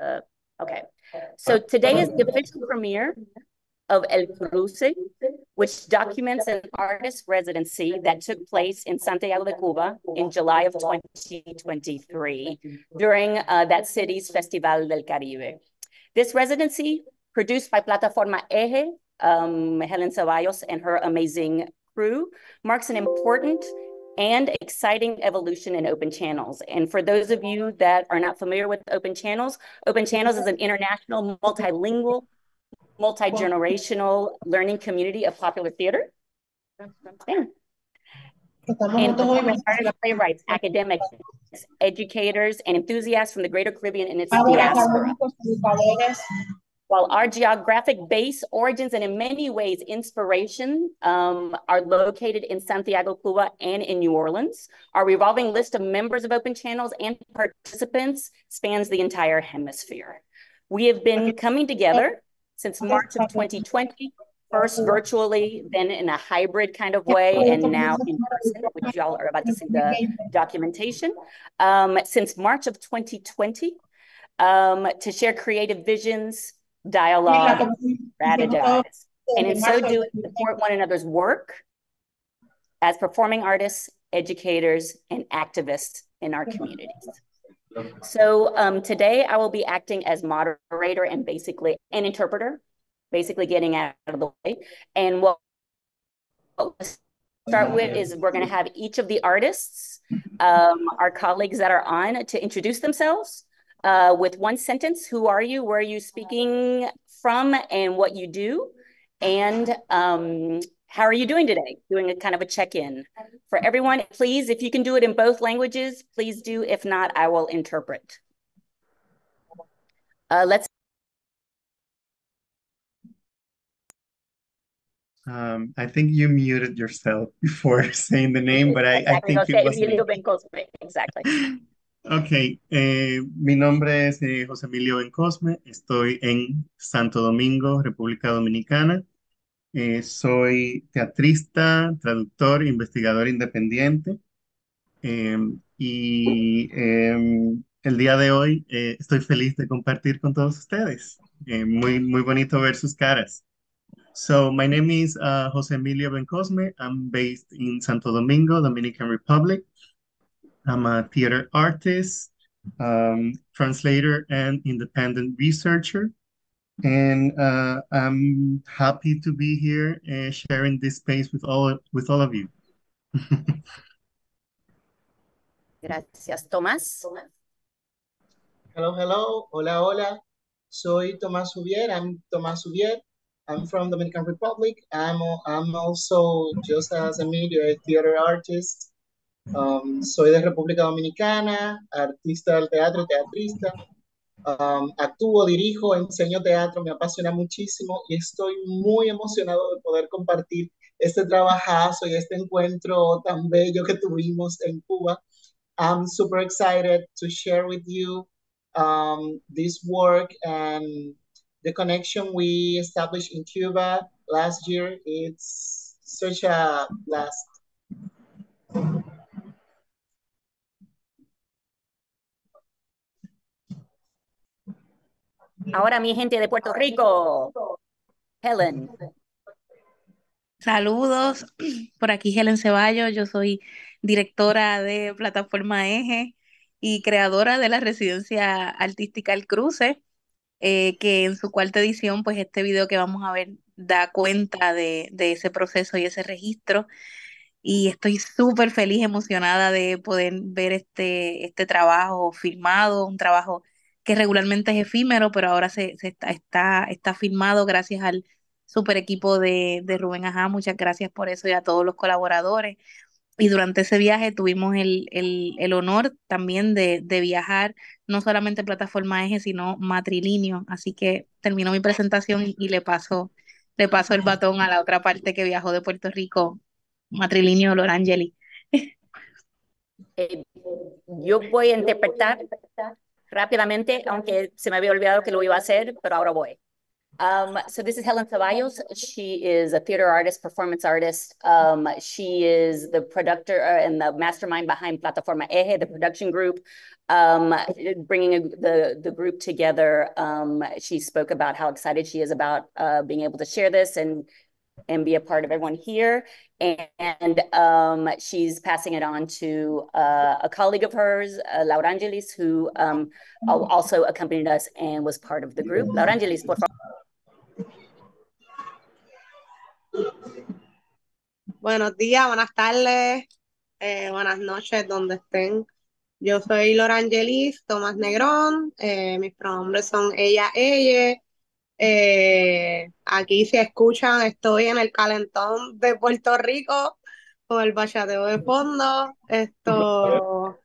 Uh, okay, so today is the official premiere of El Cruce, which documents an artist residency that took place in Santiago de Cuba in July of 2023 during uh, that city's Festival del Caribe. This residency, produced by Plataforma Eje, um, Helen Ceballos and her amazing crew, marks an important and exciting evolution in open channels. And for those of you that are not familiar with open channels, open channels is an international multilingual multi-generational learning community of popular theater. And artists, playwrights, academics, educators, and enthusiasts from the Greater Caribbean and its diaspora. While our geographic base, origins, and in many ways inspiration um, are located in Santiago, Cuba, and in New Orleans, our revolving list of members of Open Channels and participants spans the entire hemisphere. We have been coming together since March of 2020, first virtually, then in a hybrid kind of way, and now in person, which y'all are about to see the documentation. Um, since March of 2020, um, to share creative visions, dialogue, strategize, and in so doing, support one another's work as performing artists, educators, and activists in our communities. So um, today I will be acting as moderator and basically an interpreter, basically getting out of the way. And what we'll start with is we're going to have each of the artists, um, our colleagues that are on, to introduce themselves uh, with one sentence. Who are you? Where are you speaking from? And what you do? And um, how are you doing today? Doing a kind of a check-in for everyone. Please, if you can do it in both languages, please do. If not, I will interpret. Uh, let's. Um, I think you muted yourself before saying the name, but I. I think it was. Exactly. Ok, eh, mi nombre es eh, José Emilio Bencosme, estoy en Santo Domingo, República Dominicana. Eh, soy teatrista, traductor, investigador independiente. Em, y em, el día de hoy eh, estoy feliz de compartir con todos ustedes. Eh, muy, muy bonito ver sus caras. So, my name is uh, Jose Emilio Bencosme. I'm based in Santo Domingo, Dominican Republic. I'm a theater artist, um, translator, and independent researcher. and uh, I'm happy to be here uh, sharing this space with all with all of you. Gracias, Tomás. Hello, hello, hola, hola. Soy Tomás Ubier. I'm Tomás Ubier. I'm from Dominican Republic. I'm I'm also just as a media theater artist. Um, soy de República Dominicana, artista del teatro, teatrista. Um, actúo, dirijo, enseño teatro, me apasiona muchísimo y estoy muy emocionado de poder compartir este trabajazo este encuentro tan bello que tuvimos en Cuba. I'm super excited to share with you um, this work and the connection we established in Cuba last year. It's such a blast. Ahora mi gente de Puerto Rico. Helen. Saludos, por aquí Helen Ceballos, yo soy directora de Plataforma Eje y creadora de la residencia artística El Cruce, eh, que en su cuarta edición, pues este video que vamos a ver da cuenta de, ese proceso y ese registro. Y estoy súper feliz, emocionada de poder ver este, este trabajo filmado, un trabajo que regularmente es efímero, pero ahora se, está, está, está firmado gracias al super equipo de, de Rubén Ajá. Muchas gracias por eso y a todos los colaboradores. Y durante ese viaje tuvimos el, el, el honor también de, de, viajar, no solamente en plataforma eje, sino matrilinio. Así que termino mi presentación y, le paso, le paso el batón a la otra parte que viajó de Puerto Rico, matrilinio Lorangeli. Eh, yo voy a interpretar rápidamente, aunque se me había olvidado que lo iba a hacer, pero ahora voy. Um, so this is Helen Ceballos. She is a theater artist, performance artist. Um, she is the producer uh, and the mastermind behind Plataforma Eje, the production group, um, bringing a, the, the group together. Um, she spoke about how excited she is about uh, being able to share this and and be a part of everyone here. And um, she's passing it on to uh, a colleague of hers, uh, Laura Angelis, who um, also accompanied us and was part of the group. Laura Angelis, por favor. Buenos días, buenas tardes, eh, buenas noches, donde estén. Yo soy Laura Angelis Tomás Negrón, eh, mis pronombres son ella, ella. Eh, aquí se escuchan, estoy en el calentón de Puerto Rico con el bachateo de fondo. Esto,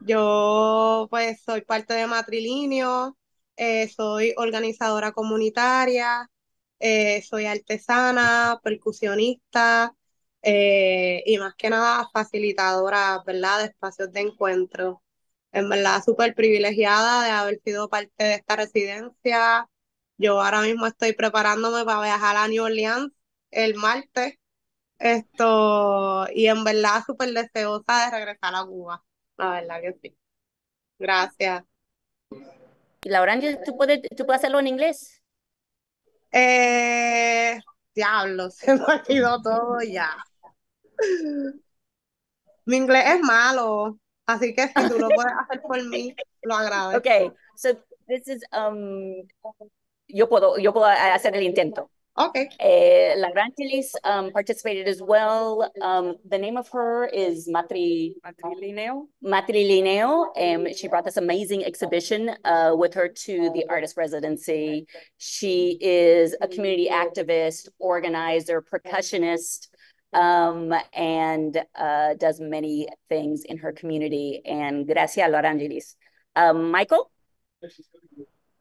yo pues soy parte de Matrilinio, eh, soy organizadora comunitaria, eh, soy artesana, percusionista y más que nada facilitadora, ¿verdad? De espacios de encuentro. En verdad, súper privilegiada de haber sido parte de esta residencia yo ahora mismo estoy preparándome para viajar a New Orleans el martes. Esto, y en verdad súper deseosa de regresar a Cuba. La verdad que sí. Gracias. Y Laura, ¿tú puedes, ¿tú puedes hacerlo en inglés? Eh, diablo, se me ha ido todo ya. Mi inglés es malo, así que si tú lo puedes hacer por mí, lo agradezco. Okay, so this is um yo puedo, yo puedo hacer el intento. Okay. Uh, La Grantilis um, participated as well. Um, the name of her is Matri Matrilineo. Matrilineo. Um, she brought this amazing exhibition uh, with her to the artist residency. She is a community activist, organizer, percussionist, um, and uh, does many things in her community. And gracias, Laura Angelis. Um, Michael?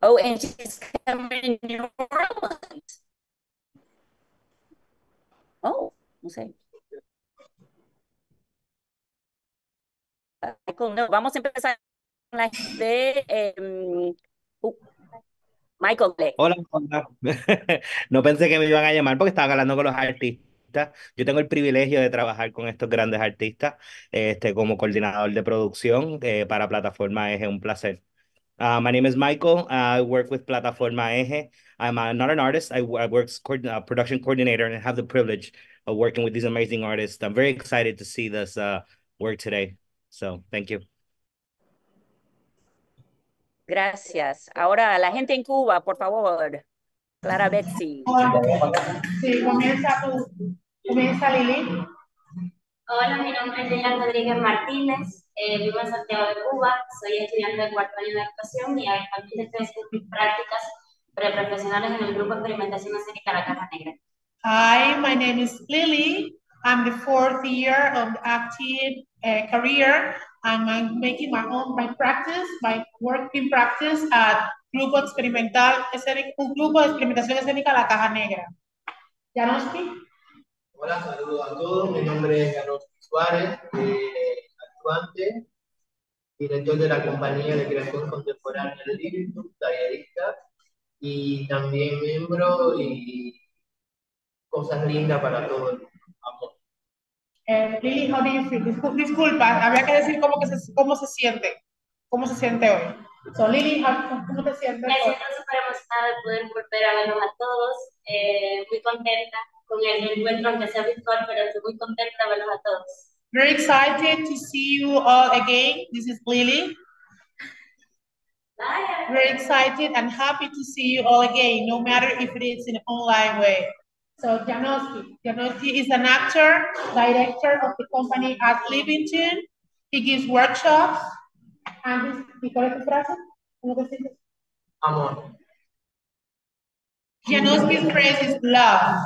Oh, and she's coming in New Orleans. Oh, no sé. Michael, no, vamos a empezar con la de eh, uh, Michael. Hola, hola. no pensé que me iban a llamar porque estaba hablando con los artistas. Yo tengo el privilegio de trabajar con estos grandes artistas este, como coordinador de producción eh, para Plataforma Es un placer. Uh, my name is Michael. I work with Plataforma Eje. I'm uh, not an artist. I, I work uh, production coordinator and I have the privilege of working with these amazing artists. I'm very excited to see this uh, work today. So thank you. Gracias. Ahora la gente en Cuba, por favor. Clara Betsy. Sí, comienza tú. Comienza Lili. Hola, mi nombre es Leila Rodríguez Martínez, eh, vivo en Santiago de Cuba, soy estudiante de cuarto año de actuación y actualmente estoy haciendo mis prácticas preprofesionales en el grupo de experimentación escénica La Caja Negra. Hi, my name is Lily. I'm the fourth year of active uh, career. I'm making my own my practice, my working practice at Grupo Experimental, un grupo de experimentación escénica La Caja Negra. Janoski? Hola, saludos a todos. Mi nombre es Carlos Suárez, eh, actuante, director de la compañía de creación contemporánea del Libro, tallerista y también miembro y cosas lindas para todo el amor. Eh, Lili, how do you feel? Disculpa, había que decir cómo, que se, cómo se siente. ¿Cómo se siente hoy? So, Lili, ¿cómo te sientes? Me siento súper emocionada de poder volver a verlos a todos. Eh, muy contenta con el encuentro, aunque sea virtual, pero estoy muy contenta de verlos a todos. Very excited to see you all again. This is Lily. Very excited and happy to see you all again, no matter if it is in an online way. So Janoski, Janoski is an actor, director of the company at Livington. He gives workshops. And this, ¿cuál es tu frase? ¿Cómo te sientes? Amor. Janoski's phrase is love.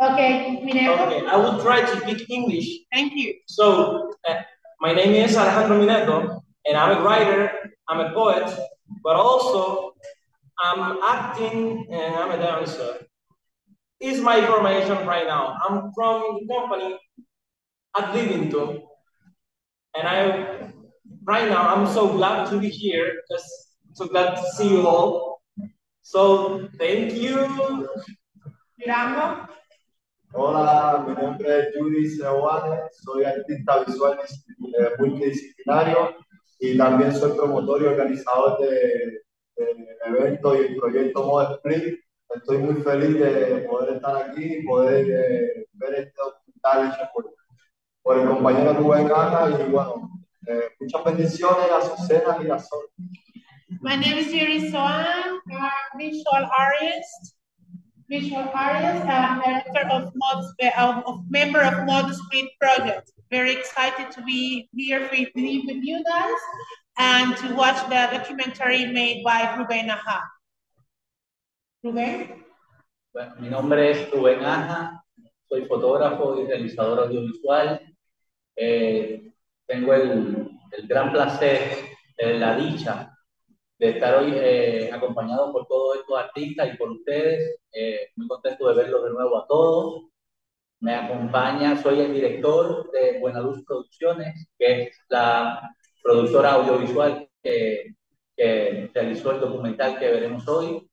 Okay, Mineto. Okay, I will try to speak English. Thank you. So, uh, my name is Alejandro Mineto, and I'm a writer, I'm a poet, but also I'm acting and I'm a dancer. Is my formation right now. I'm from the company at Livington, and I right now I'm so glad to be here because so glad to see you all. So, thank you. Mirando. Hola, mi nombre es Judy Seoane, soy artista visual eh, multidisciplinario y también soy promotor y organizador de, de eventos y el proyecto Mod Spring. Estoy muy feliz de poder estar aquí y poder eh, ver este documental hecho por, por el compañero Rubén Ana y bueno, eh, muchas bendiciones a sus cenas y a Sol. My name is Judy Soan, visual artist. Visual artist director of Mod, of, of member of Mod Street Project. Very excited to be here with, with you guys and to watch the documentary made by Rubén Aja. Rubén. Bueno, mi nombre es Rubén Aja, soy fotógrafo y realizador audiovisual. Eh, tengo el, el gran placer, eh, la dicha de estar hoy eh, acompañado por todos estos artistas y por ustedes. Eh, muy contento de verlos de nuevo a todos. Me acompaña, soy el director de Buena Luz Producciones, que es la productora audiovisual que, que realizó el documental que veremos hoy.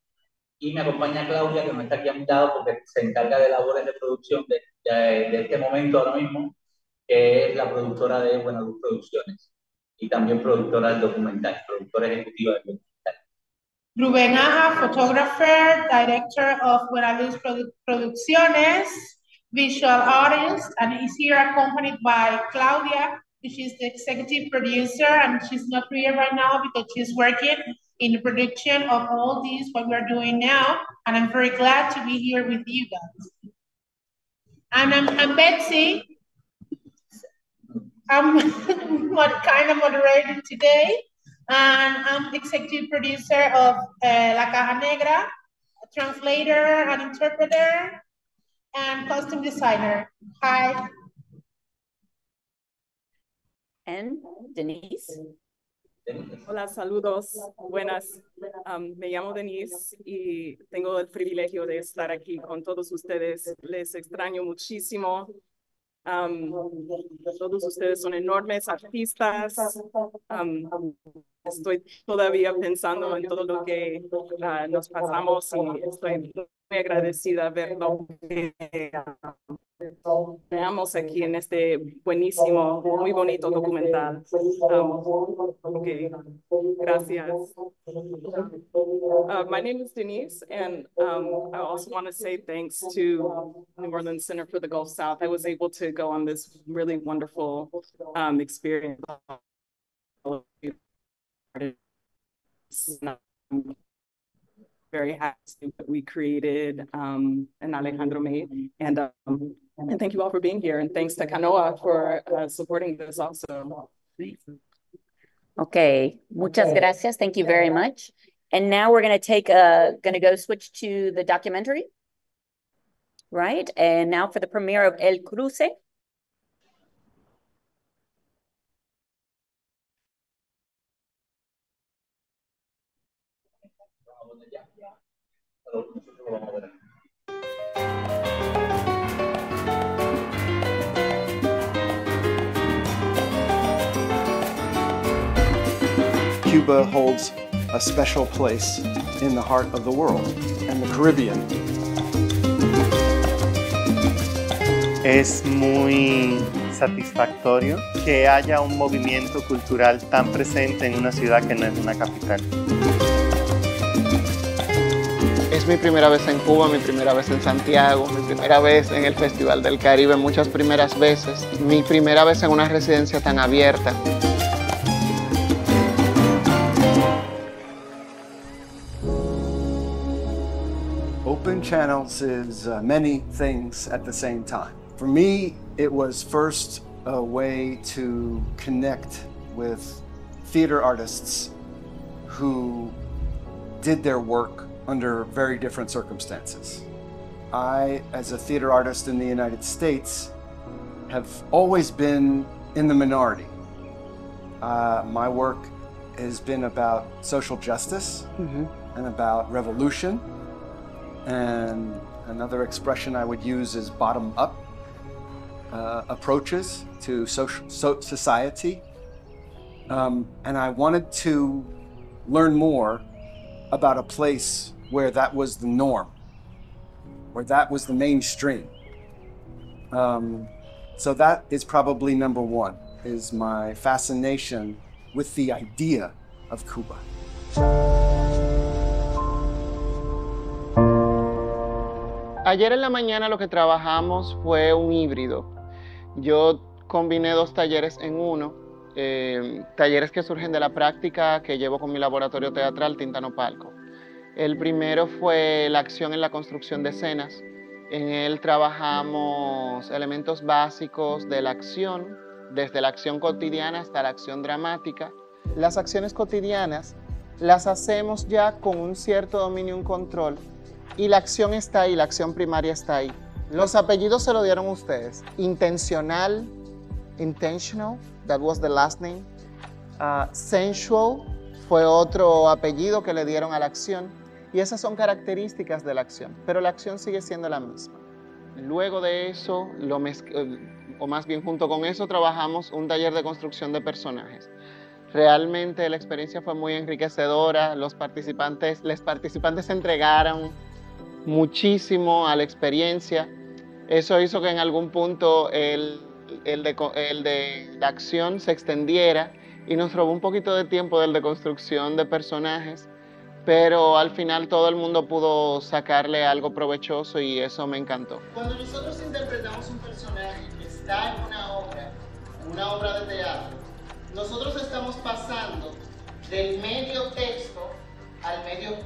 Y me acompaña Claudia, que no está aquí a mi lado porque se encarga de labores de producción de, de, de este momento ahora mismo, que es la productora de Buena Luz Producciones y también productora del documental, productora ejecutiva del documental. Rubén Aja, photographer, director of Buena Luz Producciones, visual artist, and is here accompanied by Claudia, she's the executive producer, and she's not here right now because she's working in the production of all these, what we're doing now, and I'm very glad to be here with you guys. And I'm, I'm Betsy, I'm kind of moderating today, and I'm executive producer of uh, La Caja Negra, a translator, an interpreter, and costume designer. Hi. And Denise. Hola, saludos, buenas. Um, me llamo Denise y tengo el privilegio de estar aquí con todos ustedes. Les extraño muchísimo. Um, todos ustedes son enormes artistas. Um, estoy todavía pensando en todo lo que uh, nos pasamos y estoy muy agradecida de ver lo que veamos aquí en este buenísimo, muy bonito documental. Um, okay. Gracias. Uh, my name is Denise, and um, I also want to say thanks to New Orleans Center for the Gulf South. I was able to go on this really wonderful um, experience very happy that we created um, and Alejandro made. And, um, and thank you all for being here. And thanks to Canoa for uh, supporting this also. Okay, muchas gracias. Thank you very much. And now we're going to take a, going to go switch to the documentary. Right. And now for the premiere of El Cruce. Cuba holds a special place in the heart of the world and the Caribbean. Es muy satisfactorio que haya un movimiento cultural tan presente en una ciudad que no es una capital. Es mi primera vez en Cuba, mi primera vez en Santiago, mi primera vez en el Festival del Caribe, muchas primeras veces, mi primera vez en una residencia tan abierta. Open Channels is uh, many things at the same time. For me, it was first a way to connect with theater artists who did their work under very different circumstances. I, as a theater artist in the United States, have always been in the minority. Uh, my work has been about social justice mm-hmm. and about revolution. And another expression I would use is bottom up uh, approaches to social, so, society. Um, and I wanted to learn more about a place where that was the norm, where that was the mainstream. Um, so that is probably number one, is my fascination with the idea of Cuba. Ayer en la mañana lo que trabajamos fue un híbrido. Yo combiné dos talleres en uno, eh, talleres que surgen de la práctica que llevo con mi laboratorio teatral Tintano Palco. El primero fue la acción en la construcción de escenas. En él trabajamos elementos básicos de la acción, desde la acción cotidiana hasta la acción dramática. Las acciones cotidianas las hacemos ya con un cierto dominio, un control, y la acción está ahí, la acción primaria está ahí. Los apellidos se lo dieron ustedes. Intencional, intentional, that was the last name. Uh, sensual fue otro apellido que le dieron a la acción. Y esas son características de la acción, pero la acción sigue siendo la misma. Luego de eso, lo o más bien junto con eso, trabajamos un taller de construcción de personajes. Realmente la experiencia fue muy enriquecedora, los participantes, los participantes se entregaron muchísimo a la experiencia. Eso hizo que en algún punto el, de, el de la acción se extendiera y nos robó un poquito de tiempo del de construcción de personajes, pero al final todo el mundo pudo sacarle algo provechoso y eso me encantó. Cuando nosotros interpretamos un personaje que está en una obra, una obra de teatro, nosotros estamos pasando del medio texto al medio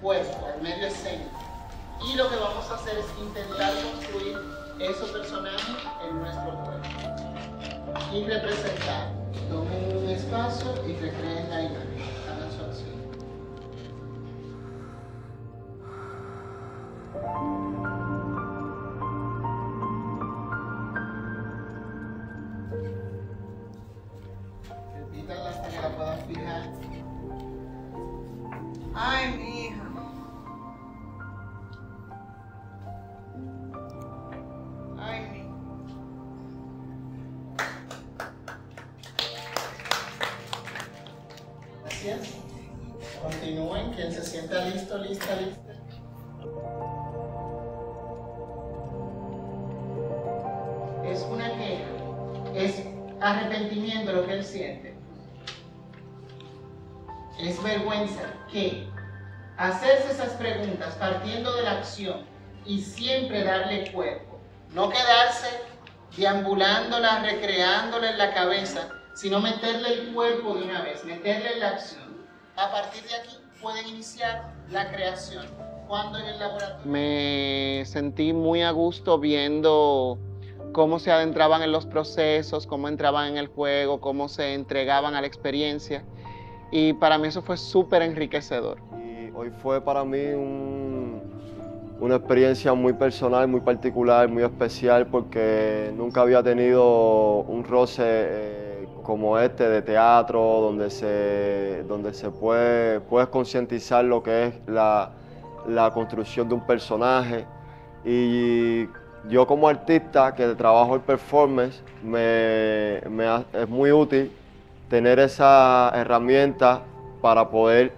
cuerpo, al medio escénico. Y lo que vamos a hacer es intentar construir esos personajes en nuestro cuerpo y representar. Tomen un espacio y recreen la imagen. Que hacerse esas preguntas partiendo de la acción y siempre darle cuerpo, no quedarse deambulándola, recreándola en la cabeza, sino meterle el cuerpo de una vez, meterle la acción. A partir de aquí pueden iniciar la creación. Cuando en el laboratorio... Me sentí muy a gusto viendo cómo se adentraban en los procesos, cómo entraban en el juego, cómo se entregaban a la experiencia. Y para mí eso fue súper enriquecedor. Y hoy fue para mí una experiencia muy personal, muy particular, muy especial, porque nunca había tenido un roce. Eh, como este de teatro, donde se, donde se puede puedes concientizar lo que es la, construcción de un personaje. Y yo como artista que trabajo el performance, me, es muy útil tener esa herramienta para poder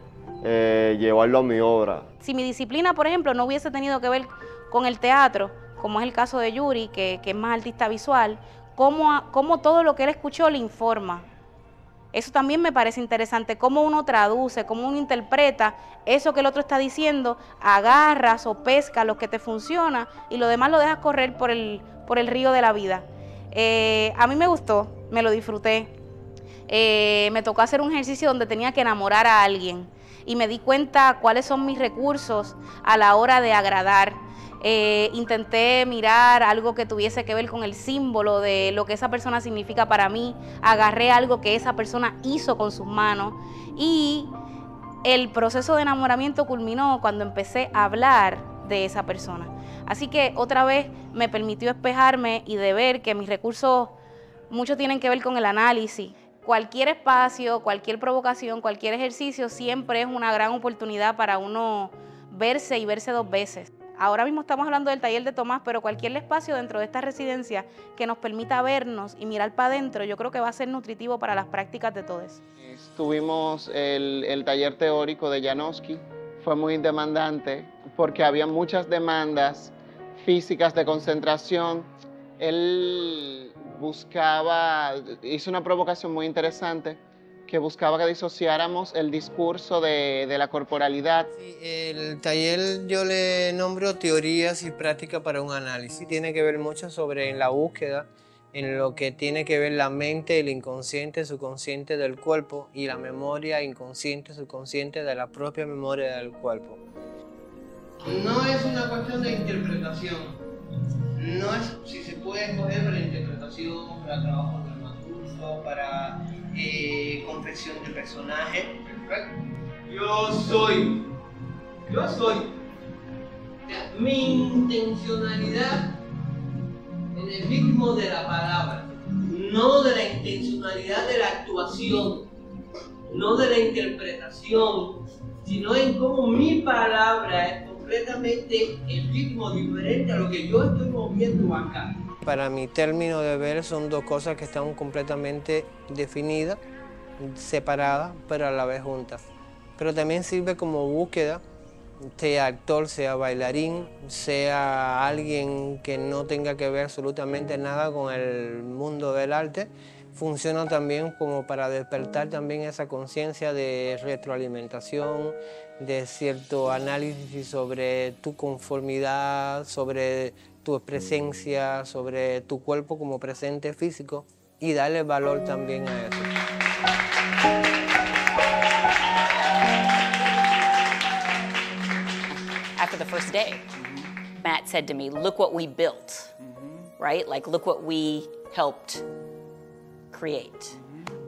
eh, llevarlo a mi obra. Si mi disciplina, por ejemplo, no hubiese tenido que ver con el teatro, como es el caso de Yuri, que, es más artista visual, cómo, todo lo que él escuchó le informa. Eso también me parece interesante, cómo uno traduce, cómo uno interpreta eso que el otro está diciendo, agarras o pesca lo que te funciona y lo demás lo dejas correr por el, por el río de la vida. Eh, a mí me gustó, me lo disfruté. Eh, me tocó hacer un ejercicio donde tenía que enamorar a alguien y me di cuenta cuáles son mis recursos a la hora de agradar eh, intenté mirar algo que tuviese que ver con el símbolo de lo que esa persona significa para mí. Agarré algo que esa persona hizo con sus manos y el proceso de enamoramiento culminó cuando empecé a hablar de esa persona. Así que otra vez me permitió espejarme y de ver que mis recursos mucho tienen que ver con el análisis. Cualquier espacio, cualquier provocación, cualquier ejercicio siempre es una gran oportunidad para uno verse y verse dos veces. Ahora mismo estamos hablando del taller de Tomás, pero cualquier espacio dentro de esta residencia que nos permita vernos y mirar para adentro, yo creo que va a ser nutritivo para las prácticas de todos. Tuvimos el, taller teórico de Janowski, fue muy demandante porque había muchas demandas físicas de concentración. Él buscaba, hizo una provocación muy interesante que buscaba que disociáramos el discurso de, de la corporalidad. el taller yo le nombro teorías y prácticas para un análisis. Tiene que ver mucho sobre la búsqueda, en lo que tiene que ver la mente, el inconsciente, subconsciente del cuerpo y la memoria inconsciente, subconsciente de la propia memoria del cuerpo. No es una cuestión de interpretación. No es si se puede escoger para interpretación, para trabajo dramaturgo, para eh, confección de personajes. Yo soy, yo soy. Mi intencionalidad en el ritmo de la palabra, no de la intencionalidad de la actuación, no de la interpretación, sino en cómo mi palabra es completamente el ritmo diferente a lo que yo estoy moviendo acá. Para mi término de ver son dos cosas que están completamente definidas, separadas, pero a la vez juntas. Pero también sirve como búsqueda, sea actor, sea bailarín, sea alguien que no tenga que ver absolutamente nada con el mundo del arte, funciona también como para despertar también esa conciencia de retroalimentación, de cierto análisis sobre tu conformidad, sobre tu presencia, sobre tu cuerpo como presente físico y darle valor también a eso. After the first day, Matt said to me, Look what we built, right? Like, look what we helped create.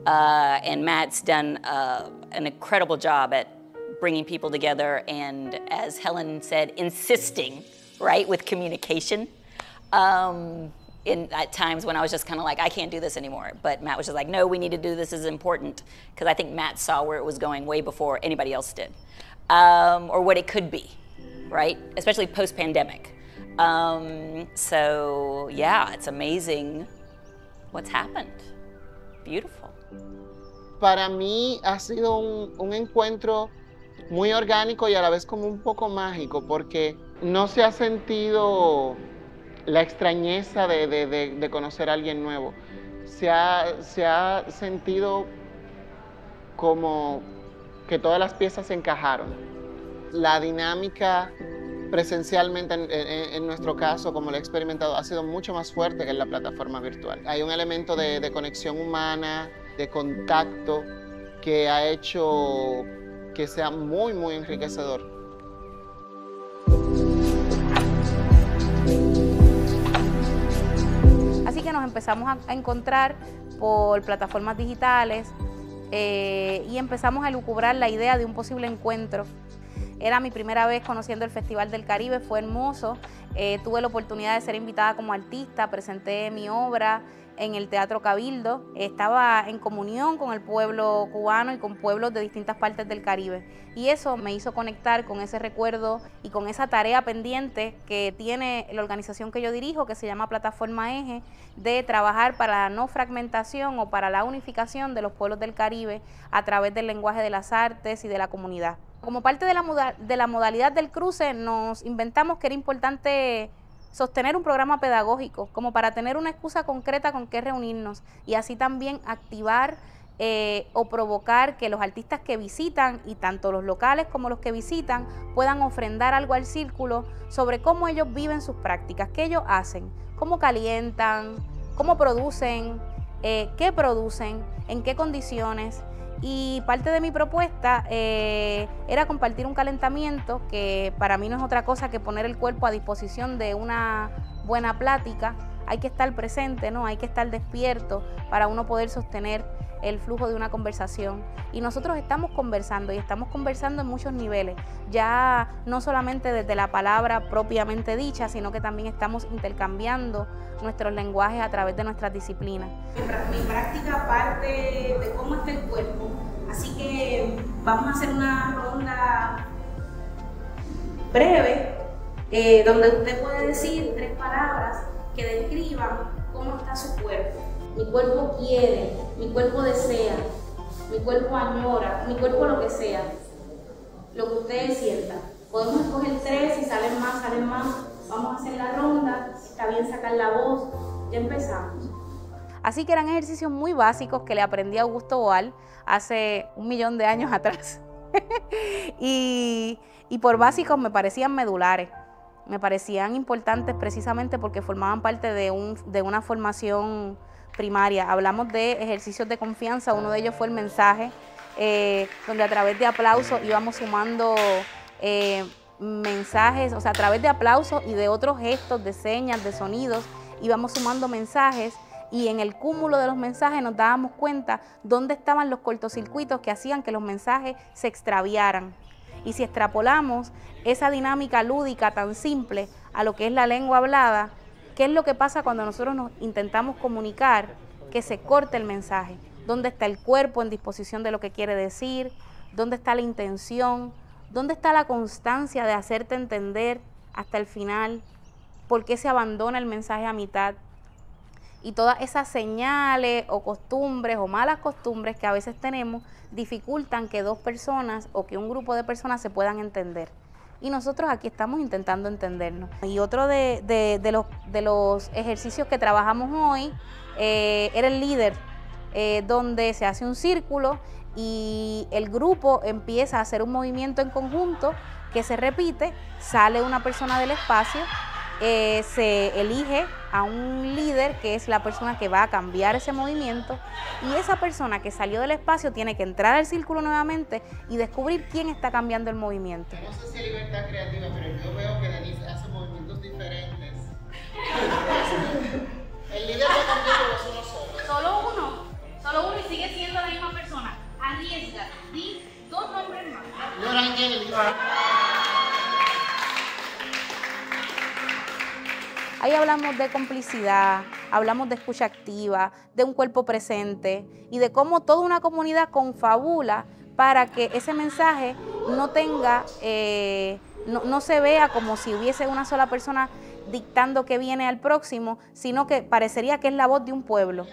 Uh, and Matt's done uh, an incredible job at bringing people together and, as Helen said, insisting right, with communication. Um, in at times when I was just kind of like, I can't do this anymore. But Matt was just like, no, we need to do this. this is important because I think Matt saw where it was going way before anybody else did, um, or what it could be, right? Especially post pandemic. Um, so yeah, it's amazing what's happened. Beautiful. Para mí ha sido un, encuentro muy orgánico y a la vez como un poco mágico porque no se ha sentido la extrañeza de, conocer a alguien nuevo. Se ha, se ha, sentido como que todas las piezas se encajaron. La dinámica presencialmente, en, nuestro caso, como lo he experimentado, ha sido mucho más fuerte que en la plataforma virtual. Hay un elemento de, conexión humana, de contacto, que ha hecho que sea muy, muy enriquecedor. Así que nos empezamos a, encontrar por plataformas digitales eh, y empezamos a lucubrar la idea de un posible encuentro. Era mi primera vez conociendo el Festival del Caribe, fue hermoso. Eh, tuve la oportunidad de ser invitada como artista, presenté mi obra en el Teatro Cabildo. Estaba en comunión con el pueblo cubano y con pueblos de distintas partes del Caribe. Y eso me hizo conectar con ese recuerdo y con esa tarea pendiente que tiene la organización que yo dirijo, que se llama Plataforma Eje, de trabajar para la no fragmentación o para la unificación de los pueblos del Caribe a través del lenguaje de las artes y de la comunidad. Como parte de la, de la modalidad del cruce, nos inventamos que era importante sostener un programa pedagógico, como para tener una excusa concreta con qué reunirnos y así también activar eh, o provocar que los artistas que visitan y tanto los locales como los que visitan puedan ofrendar algo al círculo sobre cómo ellos viven sus prácticas, qué ellos hacen, cómo calientan, cómo producen, eh, qué producen, en qué condiciones y parte de mi propuesta eh, era compartir un calentamiento que para mí no es otra cosa que poner el cuerpo a disposición de una buena plática. Hay que estar presente, ¿no? Hay que estar despierto para uno poder sostener el flujo de una conversación. Y nosotros estamos conversando y estamos conversando en muchos niveles, ya no solamente desde la palabra propiamente dicha, sino que también estamos intercambiando nuestros lenguajes a través de nuestras disciplinas. Mi práctica parte de cómo está el cuerpo, así que vamos a hacer una ronda breve, eh, donde usted puede decir tres palabras que describan cómo está su cuerpo. Mi cuerpo quiere, mi cuerpo desea, mi cuerpo añora, mi cuerpo lo que sea. lo que ustedes sientan. Podemos escoger tres, si salen más, salen más. Vamos a hacer la ronda, está bien sacar la voz. Ya empezamos. Así que eran ejercicios muy básicos que le aprendí a Augusto Boal hace un millón de años atrás. y, y por básicos me parecían medulares me parecían importantes precisamente porque formaban parte de, un, de una formación primaria. Hablamos de ejercicios de confianza, uno de ellos fue el mensaje, eh, donde a través de aplausos íbamos sumando eh, mensajes, o sea, a través de aplausos y de otros gestos, de señas, de sonidos, íbamos sumando mensajes y en el cúmulo de los mensajes nos dábamos cuenta dónde estaban los cortocircuitos que hacían que los mensajes se extraviaran. Y si extrapolamos esa dinámica lúdica tan simple a lo que es la lengua hablada, ¿qué es lo que pasa cuando nosotros nos intentamos comunicar que se corte el mensaje? ¿Dónde está el cuerpo en disposición de lo que quiere decir? ¿Dónde está la intención? ¿Dónde está la constancia de hacerte entender hasta el final? ¿Por qué se abandona el mensaje a mitad? Y todas esas señales o costumbres o malas costumbres que a veces tenemos dificultan que dos personas o que un grupo de personas se puedan entender. Y nosotros aquí estamos intentando entendernos. Y otro de, los, de los, ejercicios que trabajamos hoy eh, era el líder, eh, donde se hace un círculo y el grupo empieza a hacer un movimiento en conjunto que se repite, sale una persona del espacio eh, se elige a un líder que es la persona que va a cambiar ese movimiento y esa persona que salió del espacio tiene que entrar al círculo nuevamente y descubrir quién está cambiando el movimiento. No sé si hay libertad creativa, pero yo veo que Denise hace movimientos diferentes. el líder va cambiando los uno solo. Solo uno, solo uno y sigue siendo la misma persona. Arriesga, di dos nombres más. Ahí hablamos de complicidad, hablamos de escucha activa, de un cuerpo presente y de cómo toda una comunidad confabula para que ese mensaje no tenga, eh, no, se vea como si hubiese una sola persona dictando que viene al próximo, sino que parecería que es la voz de un pueblo.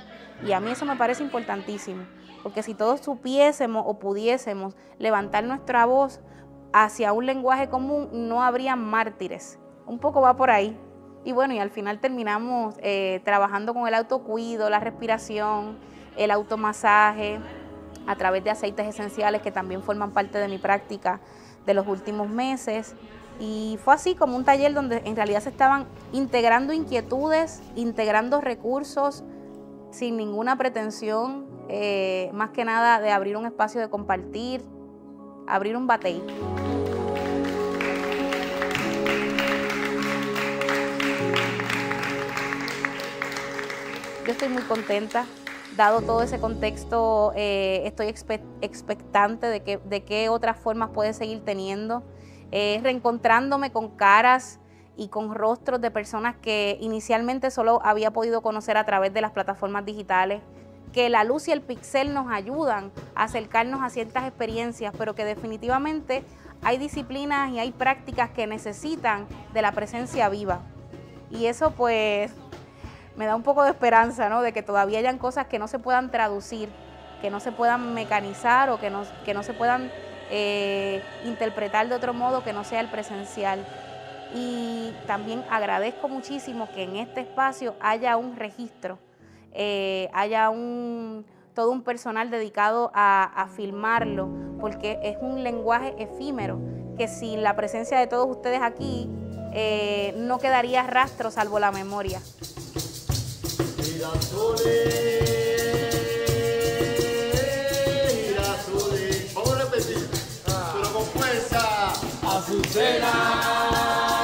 Y a mí eso me parece importantísimo, porque si todos supiésemos o pudiésemos levantar nuestra voz hacia un lenguaje común, no habría mártires. Un poco va por ahí. Y bueno, y al final terminamos eh, trabajando con el autocuido, la respiración, el automasaje, a través de aceites esenciales que también forman parte de mi práctica de los últimos meses. Y fue así como un taller donde en realidad se estaban integrando inquietudes, integrando recursos sin ninguna pretensión, eh, más que nada de abrir un espacio de compartir, abrir un batey. Yo estoy muy contenta, dado todo ese contexto, eh, estoy expectante de, que, de qué otras formas puede seguir teniendo, eh, reencontrándome con caras y con rostros de personas que inicialmente solo había podido conocer a través de las plataformas digitales, que la luz y el pixel nos ayudan a acercarnos a ciertas experiencias, pero que definitivamente hay disciplinas y hay prácticas que necesitan de la presencia viva. Y eso pues me da un poco de esperanza, ¿no? De que todavía hayan cosas que no se puedan traducir, que no se puedan mecanizar o que no, que no se puedan eh, interpretar de otro modo que no sea el presencial. Y también agradezco muchísimo que en este espacio haya un registro, eh, haya un, todo un personal dedicado a, filmarlo, porque es un lenguaje efímero que sin la presencia de todos ustedes aquí eh, no quedaría rastro salvo la memoria. Girasoles, girasoles. Vamos a repetir, pero con fuerza. Azucena.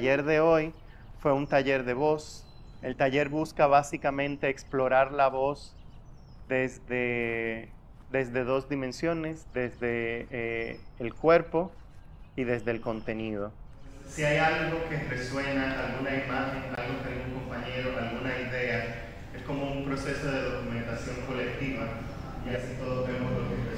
Taller de hoy fue un taller de voz. El taller busca básicamente explorar la voz desde, desde dos dimensiones, desde eh, el cuerpo y desde el contenido. Si hay algo que resuena, alguna imagen, algo que compañero alguna idea. Es como un proceso de documentación colectiva y así todos vemos lo que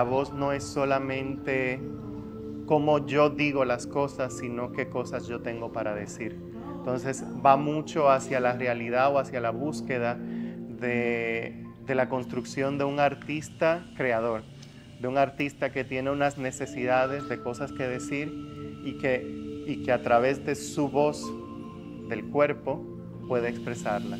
La voz no es solamente cómo yo digo las cosas, sino qué cosas yo tengo para decir. Entonces va mucho hacia la realidad o hacia la búsqueda de, la construcción de un artista creador, de un artista que tiene unas necesidades de cosas que decir y que, y que a través de su voz, del cuerpo, puede expresarla.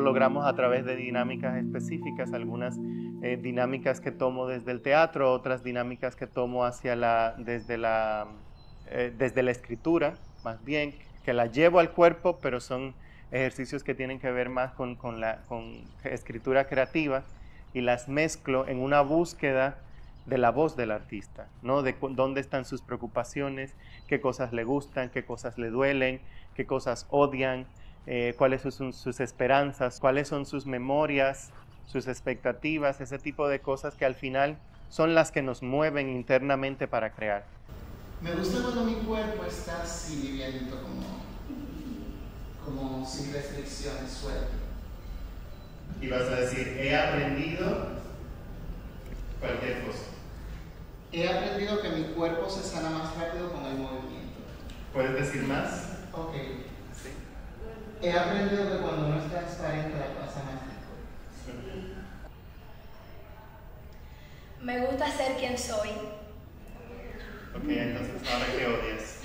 Lo logramos a través de dinámicas específicas, algunas eh, dinámicas que tomo desde el teatro, otras dinámicas que tomo hacia la, desde, la, eh, desde la escritura, más bien, que la llevo al cuerpo, pero son ejercicios que tienen que ver más con, con la con escritura creativa y las mezclo en una búsqueda de la voz del artista, ¿no? De dónde están sus preocupaciones, qué cosas le gustan, qué cosas le duelen, qué cosas odian, eh, cuáles son sus esperanzas, cuáles son sus memorias, sus expectativas, ese tipo de cosas que al final son las que nos mueven internamente para crear. Me gusta cuando mi cuerpo está así viviendo como, como sin restricciones, suelto. Y vas a decir, he aprendido cualquier cosa. He aprendido que mi cuerpo se sana más rápido con el movimiento. ¿Puedes decir más? Ok. He aprendido que cuando uno es transparente la pasa más rico. Me gusta ser quien soy. Ok, entonces ahora qué odias.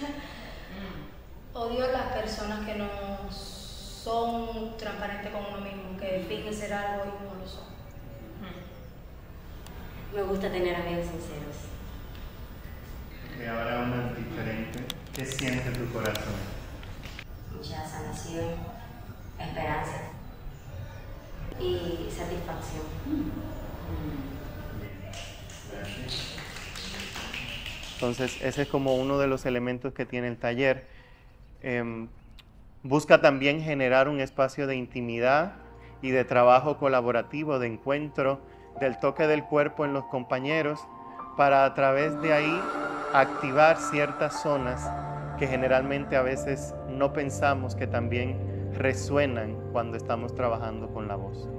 Odio las personas que no son transparentes con uno mismo, que fingen ser algo y no lo son. Me gusta tener amigos sinceros. Y ahora una diferente. ¿Qué siente tu corazón? Mucha sanación, esperanza y satisfacción. Entonces, ese es como uno de los elementos que tiene el taller. Em, busca también generar un espacio de intimidad y de trabajo colaborativo, de encuentro, del toque del cuerpo en los compañeros, para a través de ahí activar ciertas zonas que generalmente a veces no pensamos que también resuenan cuando estamos trabajando con la voz.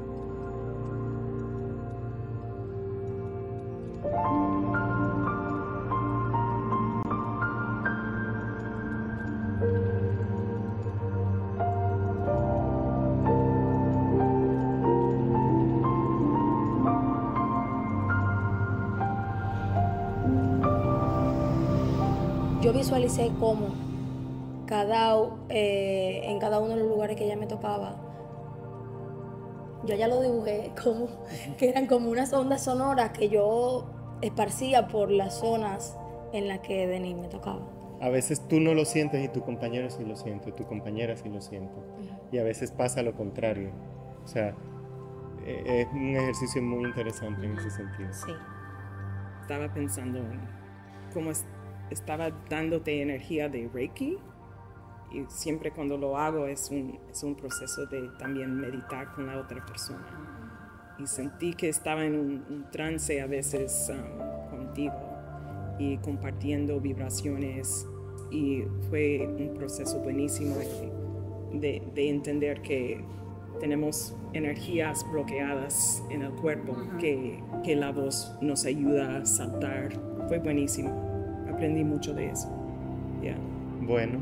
Visualicé cómo cada, eh, en cada uno de los lugares que ella me tocaba, yo ya lo dibujé como que eran como unas ondas sonoras que yo esparcía por las zonas en las que Denis me tocaba. A veces tú no lo sientes y tu compañero sí lo siente, tu compañera sí lo siente. Y a veces pasa lo contrario. O sea, eh, es un ejercicio muy interesante en ese sentido. Sí. Estaba pensando en cómo es- estaba dándote energía de Reiki y siempre cuando lo hago es un, es un proceso de también meditar con la otra persona. Y sentí que estaba en un, un trance a veces um, contigo y compartiendo vibraciones y fue un proceso buenísimo de, de entender que tenemos energías bloqueadas en el cuerpo que, que, la voz nos ayuda a saltar. Fue buenísimo. Aprendí mucho de eso. Bueno,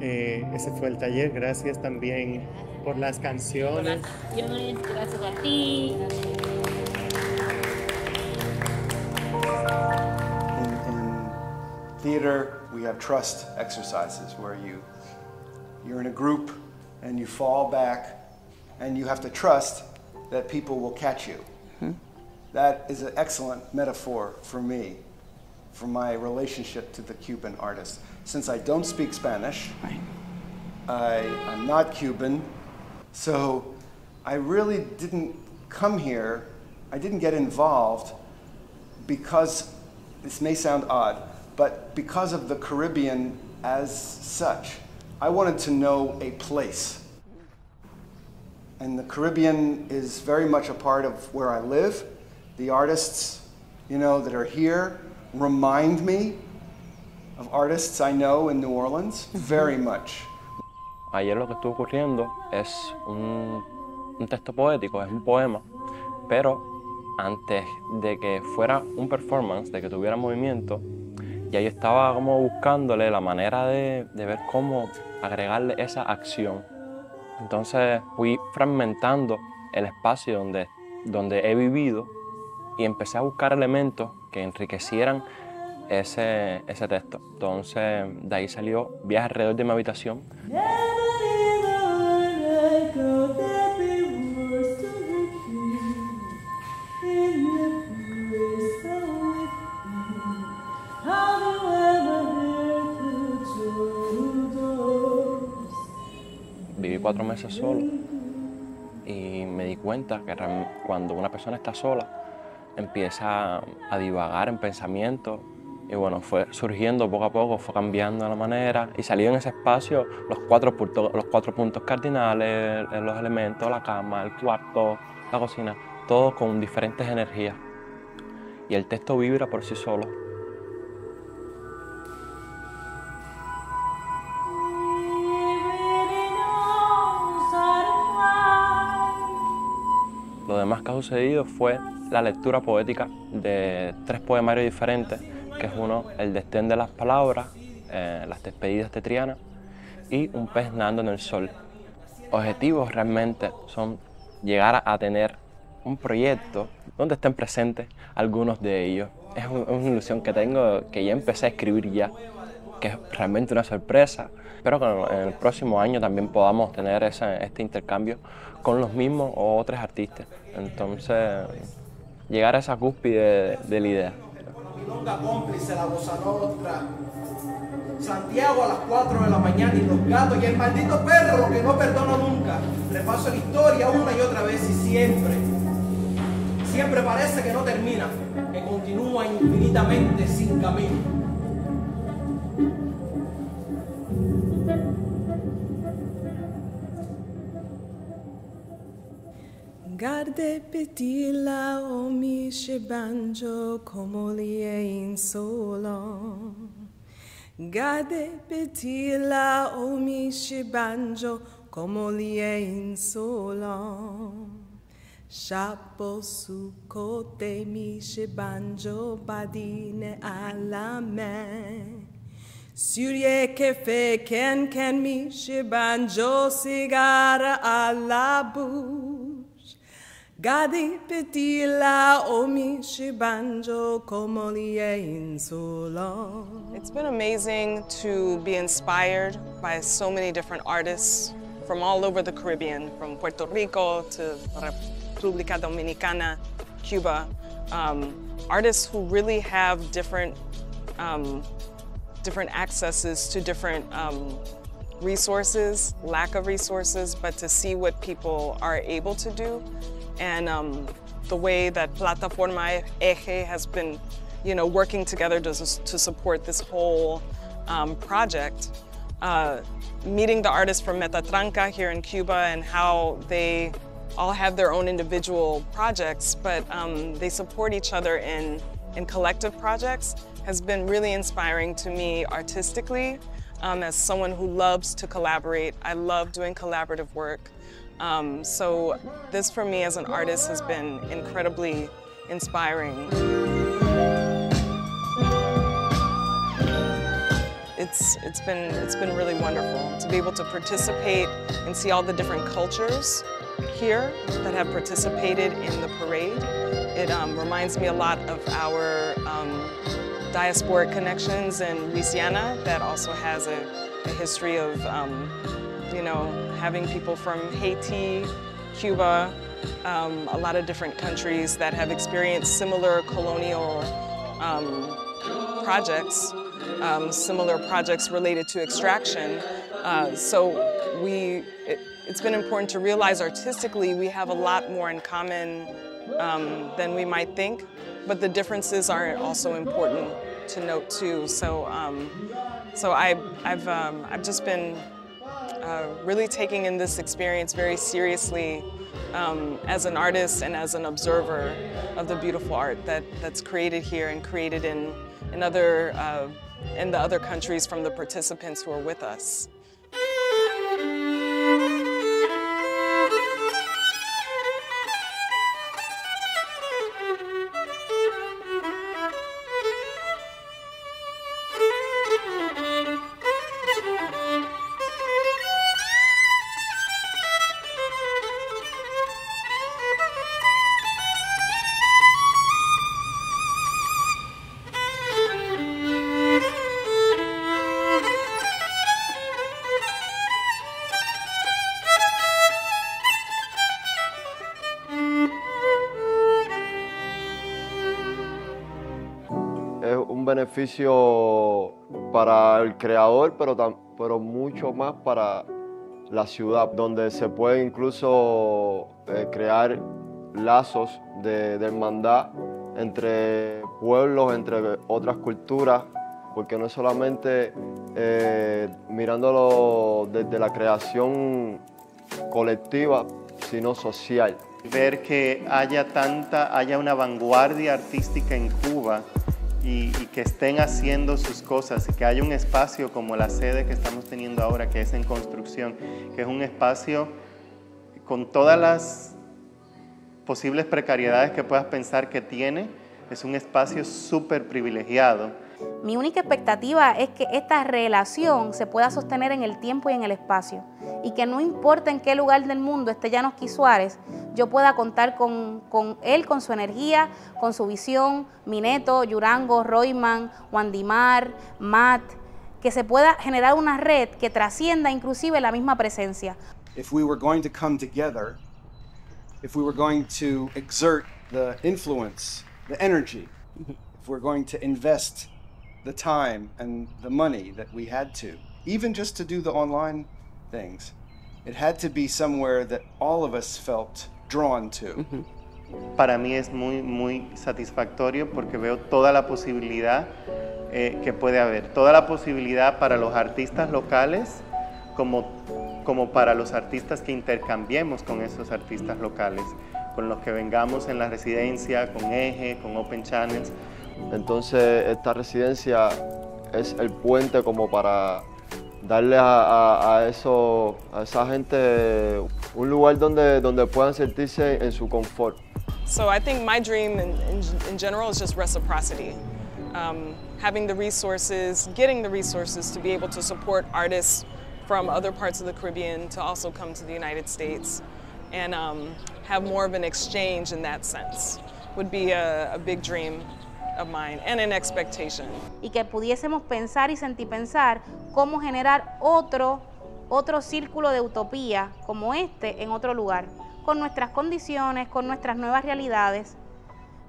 eh, ese fue el taller. Gracias también por las canciones. Gracias a ti. theater, we have trust exercises where you, you're in a group and you fall back and you have to trust that people will catch you. Mm-hmm. That is an excellent metaphor for me, for my relationship to the Cuban artist. Since I don't speak Spanish, right. I, I'm not Cuban, so I really didn't come here, I didn't get involved because, this may sound odd, but because of the Caribbean as such, I wanted to know a place and the Caribbean is very much a part of where I live. The artists, you know, that are here remind me of artists I know in New Orleans very much. Ayer lo que estuvo ocurriendo es un, un texto poético, es un poema, pero antes de que fuera un performance, de que tuviera movimiento, ya yo estaba como buscándole la manera de, de ver cómo agregarle esa acción entonces fui fragmentando el espacio donde, donde he vivido y empecé a buscar elementos que enriquecieran ese, ese texto. Entonces de ahí salió Viaje alrededor de mi habitación. cuatro meses solo y me di cuenta que cuando una persona está sola empieza a divagar en pensamientos y bueno, fue surgiendo poco a poco, fue cambiando la manera y salió en ese espacio los cuatro puntos, los cuatro puntos cardinales, los elementos, la cama, el cuarto, la cocina, todo con diferentes energías. Y el texto vibra por sí solo. Sucedido fue la lectura poética de tres poemarios diferentes, que es uno, El destén de las palabras, eh, Las despedidas de Triana y Un pez nadando en el sol. Objetivos realmente son llegar a tener un proyecto donde estén presentes algunos de ellos. Es, una ilusión que tengo que ya empecé a escribir ya, que es realmente una sorpresa. Espero que en el próximo año también podamos tener este intercambio con los mismos o otros artistas. Entonces, llegar a esa cúspide de, la idea. cómplice, la Santiago a las 4 de la mañana y los gatos y el maldito perro que no perdono nunca. Le paso la historia una y otra vez y siempre, siempre parece que no termina, que continúa infinitamente sin camino. Garde petila o mi banjo como lie in solo. Garde petila o mi banjo como lie in solo. Chapo su cote mi banjo badine alla me. Surye che fe ken ken mi banjo sigara alla. Gadi petila omi shibanjo komolie insolo. It's been amazing to be inspired by so many different artists from all over the Caribbean, from Puerto Rico to República Dominicana, Cuba. Um, artists who really have different, um, different accesses to different um, resources, lack of resources, but to see what people are able to do and um, the way that Plataforma Eje has been you know, working together to, to support this whole um, project. Uh, meeting the artists from Metatranca here in Cuba and how they all have their own individual projects, but um, they support each other in, in collective projects has been really inspiring to me artistically. um, as someone who loves to collaborate. I love doing collaborative work. Um, so this for me as an artist has been incredibly inspiring. It's, it's, been, it's been really wonderful to be able to participate and see all the different cultures here that have participated in the parade. It um, reminds me a lot of our um, diasporic connections in Louisiana that also has a, a history of, um, you know, having people from Haiti, Cuba, um, a lot of different countries that have experienced similar colonial um, projects, um, similar projects related to extraction. Uh, so we, it, has been important to realize artistically we have a lot more in common um, than we might think, but the differences are also important to note too. So, um, so I, I've, um, I've just been uh, really taking in this experience very seriously um, as an artist and as an observer of the beautiful art that, that's created here and created in, in, other, uh, in the other countries from the participants who are with us. Beneficio para el creador, pero, pero mucho más para la ciudad, donde se puede incluso eh, crear lazos de, hermandad entre pueblos, entre otras culturas, porque no es solamente eh, mirándolo desde la creación colectiva, sino social. Ver que haya tanta, haya una vanguardia artística en Cuba y, que estén haciendo sus cosas y que haya un espacio como la sede que estamos teniendo ahora, que es en construcción, que es un espacio con todas las posibles precariedades que puedas pensar que tiene, es un espacio súper privilegiado. Mi única expectativa es que esta relación se pueda sostener en el tiempo y en el espacio y que no importa en qué lugar del mundo esté Llanos Suárez, yo pueda contar con, él, con su energía, con su visión, Mineto, Yurango, Royman, Wandimar, Matt, que se pueda generar una red que trascienda inclusive la misma presencia. If we were going to come together, if we were going to exert the influence, the energy, if we're going to invest the time and the money that we had to, even just to do the online things. It had to be somewhere that all of us felt drawn to. Para mí es muy, muy satisfactorio porque veo toda la posibilidad eh, que puede haber, toda la posibilidad para los artistas locales como, como para los artistas que intercambiemos con esos artistas locales, con los que vengamos en la residencia, con Eje, con Open Channels, entonces esta residencia es el puente como para darle a, a, eso, a esa gente un lugar donde, donde puedan sentirse en su confort. So I think my dream in, in, in general is just reciprocity. Um, having the resources, getting the resources to be able to support artists from other parts of the Caribbean to also come to the United States and um, have more of an exchange in that sense would be a, a big dream of mine and an expectation. Y que pudiésemos pensar y sentir pensar cómo generar otro, otro círculo de utopía como este en otro lugar, con nuestras condiciones, con nuestras nuevas realidades.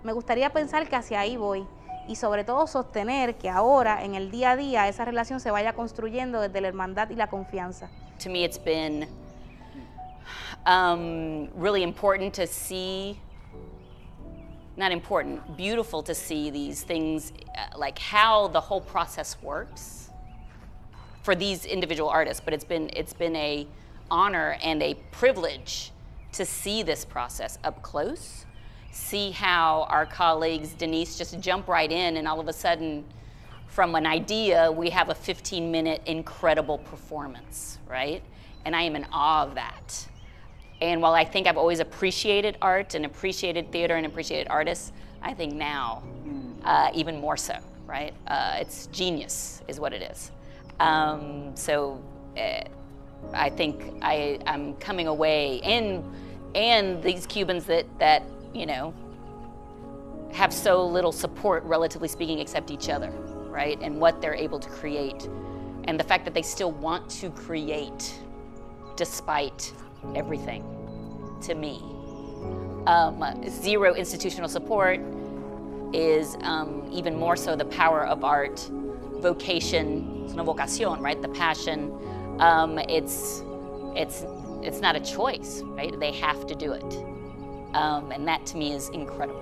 Me gustaría pensar que hacia ahí voy y sobre todo sostener que ahora en el día a día esa relación se vaya construyendo desde la hermandad y la confianza. To me it's been um, really important to see not important, beautiful to see these things, uh, like how the whole process works for these individual artists. But it's been, it's been a honor and a privilege to see this process up close, see how our colleagues, Denise, just jump right in and all of a sudden from an idea, we have a 15 minute incredible performance, right? And I am in awe of that. And while I think I've always appreciated art and appreciated theater and appreciated artists, I think now uh, even more so, right? Uh, it's genius, is what it is. Um, so uh, I think I, I'm coming away, and and these Cubans that that you know have so little support, relatively speaking, except each other, right? And what they're able to create, and the fact that they still want to create despite everything, to me. Um, zero institutional support is um, even more so the power of art, vocation, it's una vocación, right? The passion. Um, it's it's it's not a choice, right? They have to do it, um, and that to me is incredible.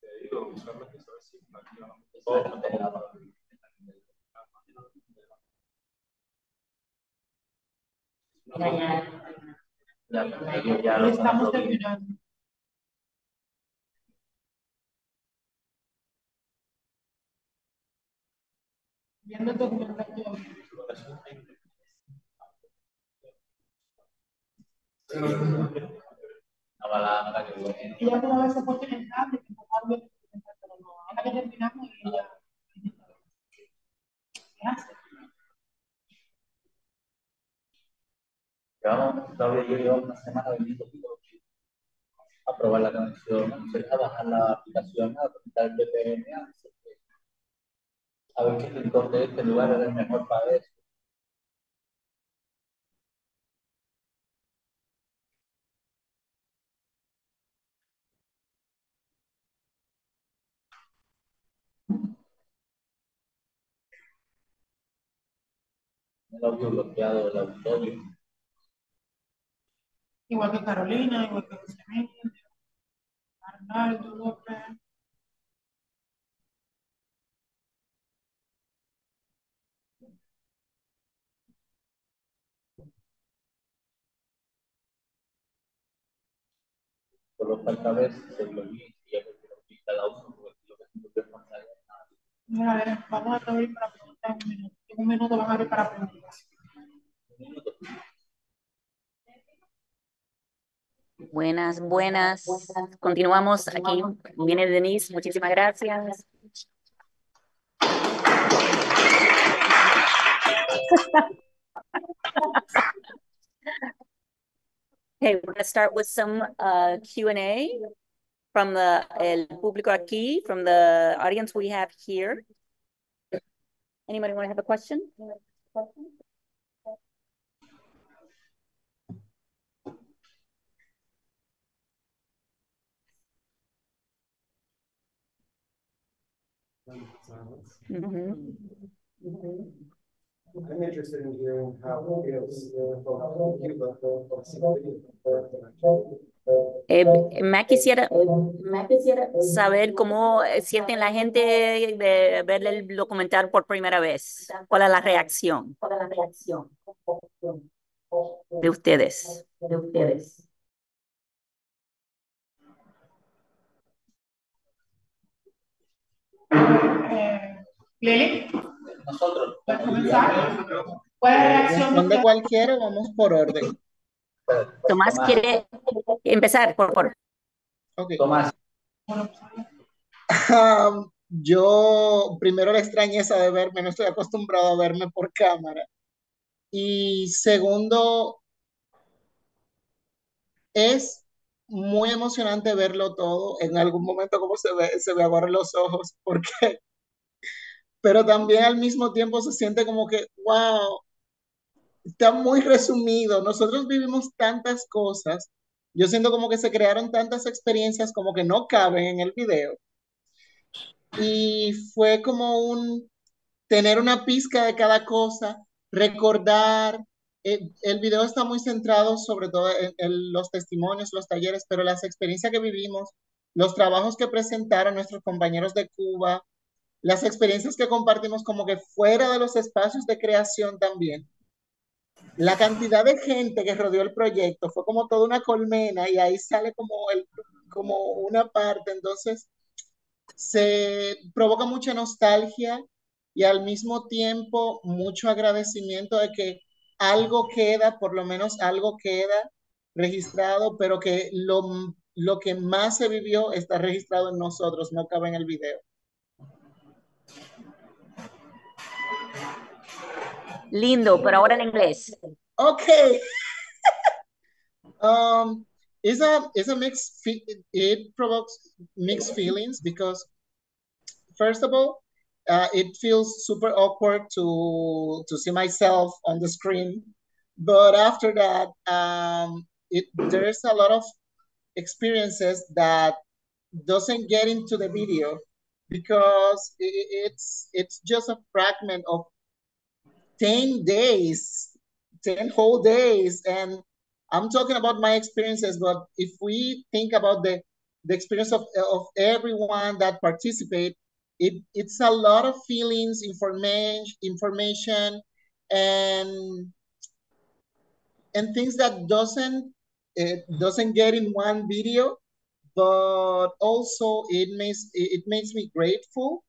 Te digo, usualmente sabes si Estamos terminando. Viendo terminamos. Gracias. Llevamos, todavía yo una semana vendiendo a probar la conexión, a bajar la aplicación, a conectar el VPN, a ver qué rincón de este lugar es el mejor para eso. El audio bloqueado del auditorio. Igual que Carolina, igual que José Miguel, Arnaldo López. Solo falta ver si se lo vi y ya que lo vi cada uno, porque lo que tengo que pantalla Mira, a ver, vamos a abrir para preguntar un minuto. En un minuto van a abrir para preguntar. Buenas, buenas. Continuamos aquí. Viene Denise. Muchísimas gracias. Okay, we're going to start with some uh, Q&A from the el público aquí, from the audience we have here. Anybody want to have a question? I'm interested in hearing how gives eh, me quisiera, saber cómo sienten la gente de ver el documental por primera vez. ¿Cuál es la reacción? de ustedes? De ustedes. Eh, Lili. Nosotros. ¿Cuál es la reacción? de cualquiera, vamos por orden. Tomás, quiere empezar, por favor. Okay. Tomás. Um, yo, primero la extrañeza de verme, no estoy acostumbrado a verme por cámara. Y segundo, es muy emocionante verlo todo. En algún momento, como se ve, se me agarran los ojos, porque pero también al mismo tiempo se siente como que, wow, está muy resumido. Nosotros vivimos tantas cosas. Yo siento como que se crearon tantas experiencias como que no caben en el video. Y fue como un tener una pizca de cada cosa, recordar. El, el video está muy centrado sobre todo en, en los testimonios, los talleres, pero las experiencias que vivimos, los trabajos que presentaron nuestros compañeros de Cuba, las experiencias que compartimos como que fuera de los espacios de creación también. La cantidad de gente que rodeó el proyecto fue como toda una colmena y ahí sale como, el, como una parte, entonces se provoca mucha nostalgia y al mismo tiempo mucho agradecimiento de que algo queda, por lo menos algo queda registrado, pero que lo, lo que más se vivió está registrado en nosotros, no cabe en el video. Lindo, pero ahora en inglés. Okay. um, it's a it's a mixed it provokes mixed feelings because first of all, uh, it feels super awkward to to see myself on the screen, but after that, um, it there's a lot of experiences that doesn't get into the video because it's it's just a fragment of 10 days, 10 whole days. And I'm talking about my experiences, but if we think about the, the experience of, of everyone that participate, it, it's a lot of feelings, information, information, and and things that doesn't it doesn't get in one video, but also it makes it makes me grateful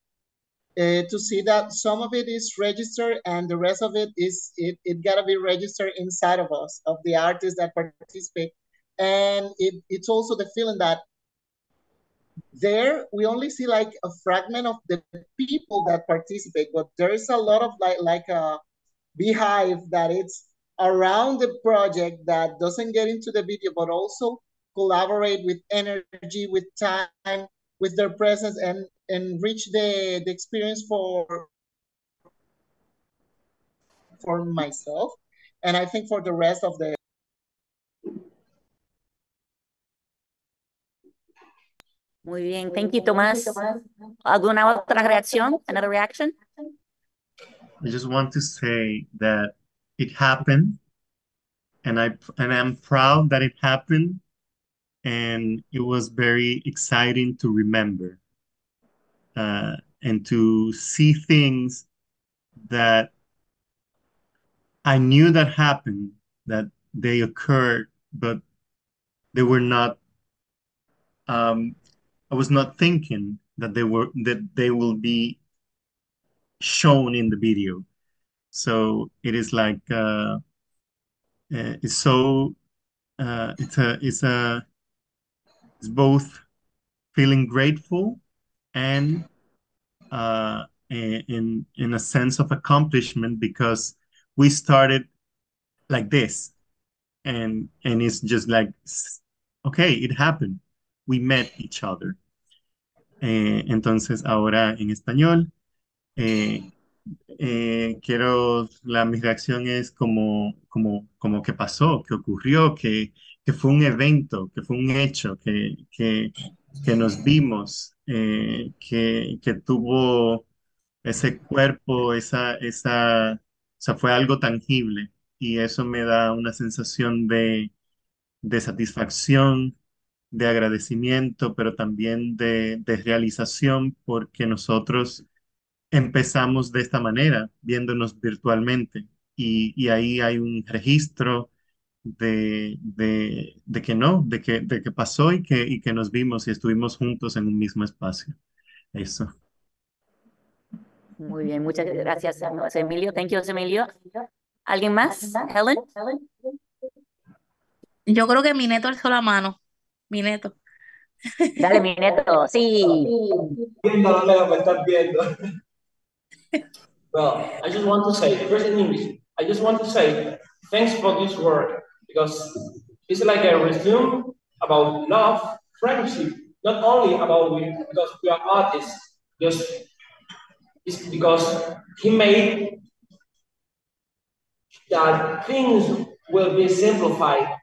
uh, to see that some of it is registered and the rest of it is it, it gotta be registered inside of us of the artists that participate. And it, it's also the feeling that there we only see like a fragment of the people that participate but there is a lot of like like a beehive that it's around the project that doesn't get into the video but also collaborate with energy with time with their presence and enrich the, the experience for for myself and I think for the rest of the Muy bien, thank you, Tomás. ¿Alguna otra reacción? Another reaction? I just want to say that it happened, and I and I'm proud that it happened, and it was very exciting to remember uh, and to see things that I knew that happened, that they occurred, but they were not. Um, I was not thinking that they were that they will be shown in the video. So it is like uh, uh, it's so uh, it's a it's a it's both feeling grateful and uh, in in a sense of accomplishment because we started like this. And and it's just like okay it happened. We met each other. Eh, entonces ahora en español eh, eh, quiero la mi reacción es como como como que pasó que ocurrió que que fue un evento que fue un hecho que que que nos vimos eh, que, que tuvo ese cuerpo, esa, esa, o sea, fue algo tangible y eso me da una sensación de, de satisfacción, de agradecimiento, pero también de, de realización porque nosotros empezamos de esta manera, viéndonos virtualmente y, y ahí hay un registro de, de, de, que no, de que, de que pasó y que, y que nos vimos y estuvimos juntos en un mismo espacio. Eso. Muy bien, muchas gracias, Emilio. Thank you, Emilio. ¿Alguien más? Helen. Yo creo que mi neto alzó la mano. Mi neto. Dale, mi neto, sí. Viendo, Leo, me están viendo. Well, I just want to say, first in English, I just want to say thanks for this work because it's like a resume about love, friendship, not only about we, because we are artists, just it's because he made that things will be simplified,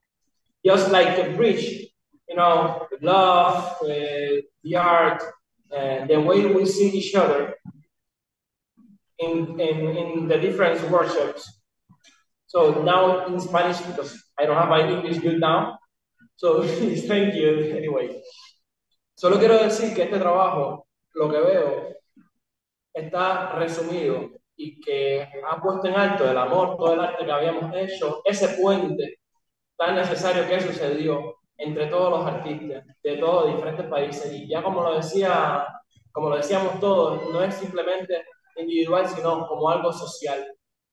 just like a bridge, you know, love, uh, the art, uh, the way we see each other in, in, in the different workshops. So now in Spanish, because I don't have my English good now, so thank you anyway. Solo quiero decir que este trabajo, lo que veo, está resumido y que ha puesto en alto el amor, todo el arte que habíamos hecho, ese puente tan necesario que sucedió entre todos los artistas de todos diferentes países. Y ya como lo decía, como lo decíamos todos, no es simplemente individual, sino como algo social.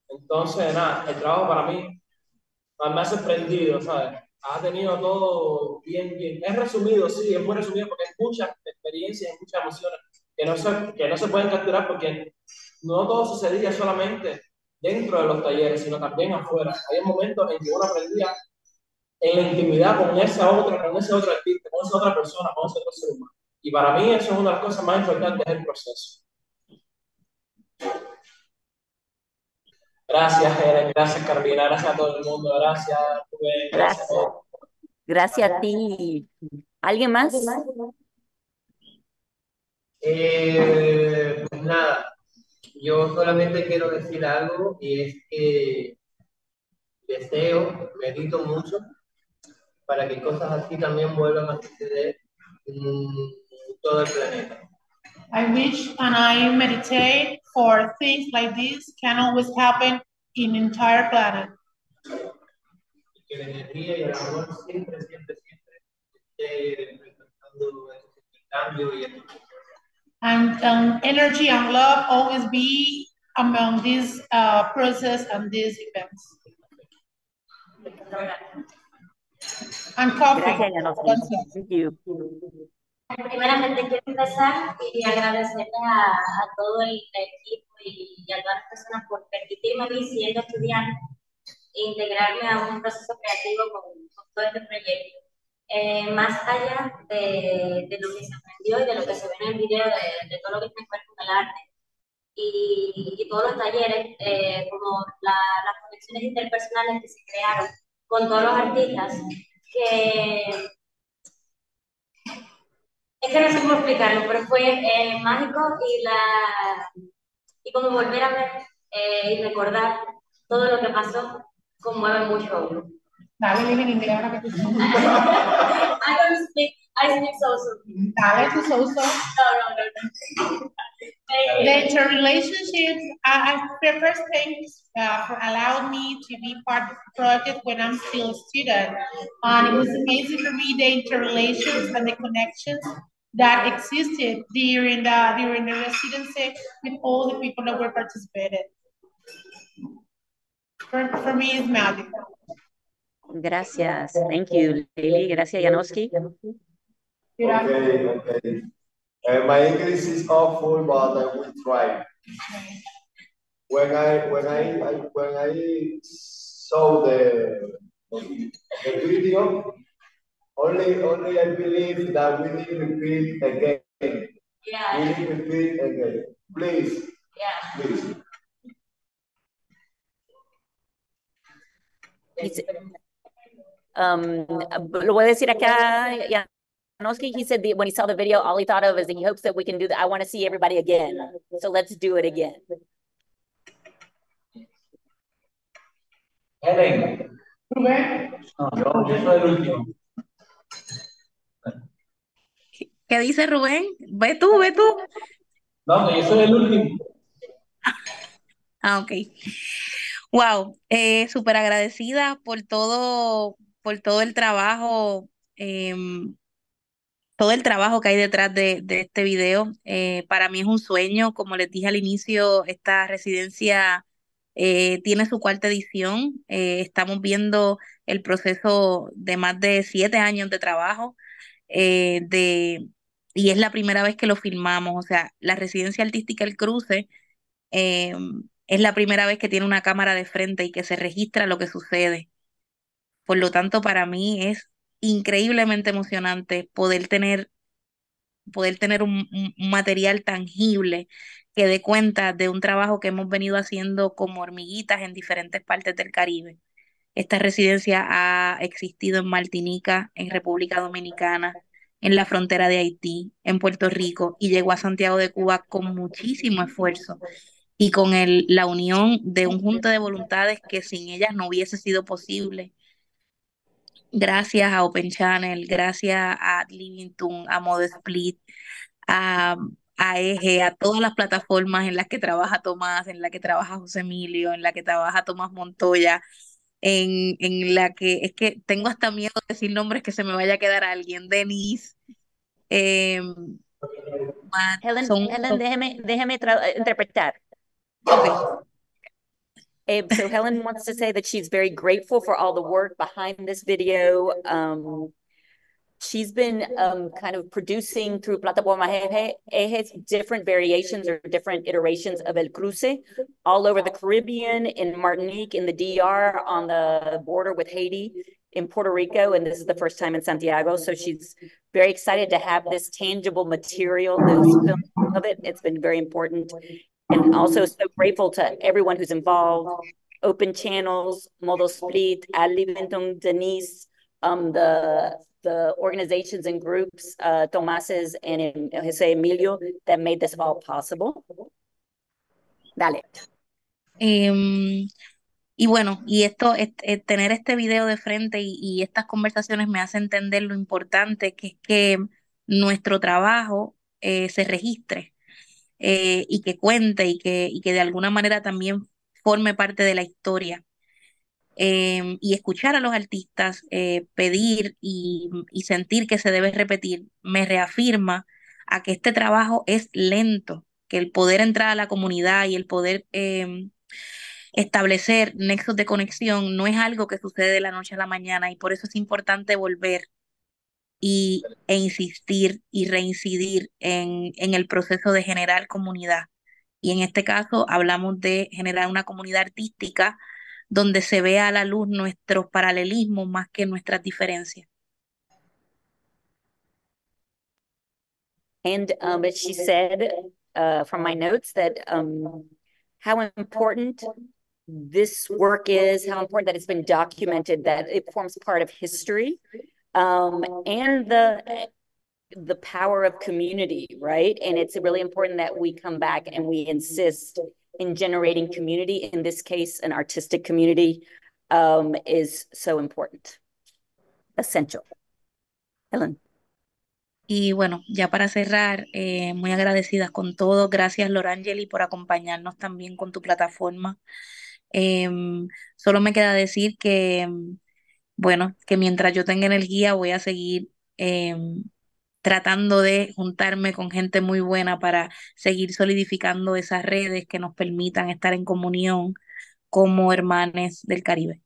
Entonces, nada, el trabajo para mí me ha sorprendido, ¿sabes? Ha tenido todo bien, bien. Es resumido, sí, es muy resumido porque hay muchas experiencias, muchas emociones que no, se, que no se pueden capturar porque no todo sucedía solamente dentro de los talleres, sino también afuera. Hay momentos en que uno aprendía en la intimidad con esa otra, con ese otro artista, con esa otra persona, con ese otro ser humano. Y para mí eso es una de las cosas más importantes del proceso. Gracias, Helen. Gracias, Carolina. Gracias a todo el mundo. Gracias, Rubén. Gracias. Gracias a ti. ¿Alguien más? Eh, pues nada, yo solamente quiero decir algo y es que deseo, medito mucho para que cosas así también vuelvan a suceder en todo el planeta. I wish and I meditate for things like this can always happen in entire planet. And um, energy and love always be among this uh, process and these events. And coffee. Thank you. Primeramente quiero empezar y agradecerle a, a, todo el equipo y a todas las personas por permitirme a mí, siendo estudiante, integrarme a un proceso creativo con, con todo este proyecto. Eh, más allá de, de, lo que se aprendió y de lo que se ve en el video, de, de todo lo que que ver con el arte y, y todos los talleres, eh, como la, las conexiones interpersonales que se crearon con todos los artistas, que es que no sé cómo explicarlo, pero fue eh, mágico y, la, y como volver a ver eh, y recordar todo lo que pasó conmueve mucho a uno. Dale, dile en inglés ahora que tú I don't speak, I speak so-so. Dale tu. No, no, no, no. The interrelationships, I, I first thanks uh, allowing me to be part of the project when I'm still a student. And it was amazing for me, the interrelations and the connections that existed during the during the residency with all the people that were participated. For, for me, it's magical. Gracias. Thank you, Lily. Gracias, Janowski. Okay, okay. Uh, my English is awful, but I will try. When I when I, I when I saw the the video, only, only I believe that we need to repeat again. Yeah. We need to repeat again. Please. Yeah. Please. Um, lo voy a decir acá, Janoski, he said when he saw the video, all he thought of is he hopes that we can do that. I want to see everybody again. So let's do it again. Helen. No, yo, yo soy el último. ¿Qué dice Rubén? Ve tú, ve tú. No, yo soy el último. Ah, ok. Wow, eh, súper agradecida por todo, por todo el trabajo, em, todo el trabajo que hay detrás de, de este video. Eh, para mí es un sueño, como les dije al inicio, esta residencia eh, tiene su cuarta edición. estamos viendo el proceso de más de siete años de trabajo. de, y es la primera vez que lo filmamos. O sea, la residencia artística El Cruce em, es la primera vez que tiene una cámara de frente y que se registra lo que sucede. Por lo tanto, para mí es increíblemente emocionante poder tener, poder tener un, un material tangible que dé cuenta de un trabajo que hemos venido haciendo como hormiguitas en diferentes partes del Caribe. Esta residencia ha existido en Martinica, en República Dominicana, en la frontera de Haití, en Puerto Rico, y llegó a Santiago de Cuba con muchísimo esfuerzo y con el, la unión de un junto de voluntades que sin ellas no hubiese sido posible. Gracias a Open Channel, gracias a Livington, a Mode Split, a, a Eje, a todas las plataformas en las que trabaja Tomás, en la que trabaja José Emilio, en la que trabaja Tomás Montoya, en, en la que es que tengo hasta miedo de decir nombres que se me vaya a quedar alguien, Denise. Eh, Helen, Helen, déjeme, déjeme interpretar. Okay. Uh, so Helen wants to say that she's very grateful for all the work behind this video. Um, she's been um, kind of producing through Plataforma Ejes different variations or different iterations of El Cruce all over the Caribbean, in Martinique, in the DR, on the border with Haiti, in Puerto Rico, and this is the first time in Santiago. So she's very excited to have this tangible material, of it. It's been very important and also so grateful to everyone who's involved, Open Channels, Modo Split, Alimentum, Denise, um, the the organizations and groups, uh, Tomases and Jose Emilio, that made this all possible. Dale. Um, y bueno, y esto, este, tener este video de frente y, estas conversaciones me hace entender lo importante que es que nuestro trabajo eh, se registre eh, y que cuente y que de alguna manera también forme parte de la historia. Em, y escuchar a los artistas eh, pedir y, y, sentir que se debe repetir me reafirma a que este trabajo es lento, que el poder entrar a la comunidad y el poder em, establecer nexos de conexión no es algo que sucede de la noche a la mañana y por eso es importante volver y, e insistir y reincidir en, en el proceso de generar comunidad. Y en este caso hablamos de generar una comunidad artística donde se vea a la luz nuestros paralelismos más que nuestras diferencias. And um, she said, uh, from my notes, that um, how important this work is, how important that it's been documented, that it forms part of history, um, and the the power of community, right? And it's really important that we come back and we insist in generating community. In this case, an artistic community um, is so important, essential. Helen. Y bueno, ya para cerrar, eh, muy agradecidas con todo. Gracias, Lorangeli, por acompañarnos también con tu plataforma. Eh, solo me queda decir que, bueno, que mientras yo tenga energía voy a seguir eh, tratando de juntarme con gente muy buena para seguir solidificando esas redes que nos permitan estar en comunión como hermanes del Caribe.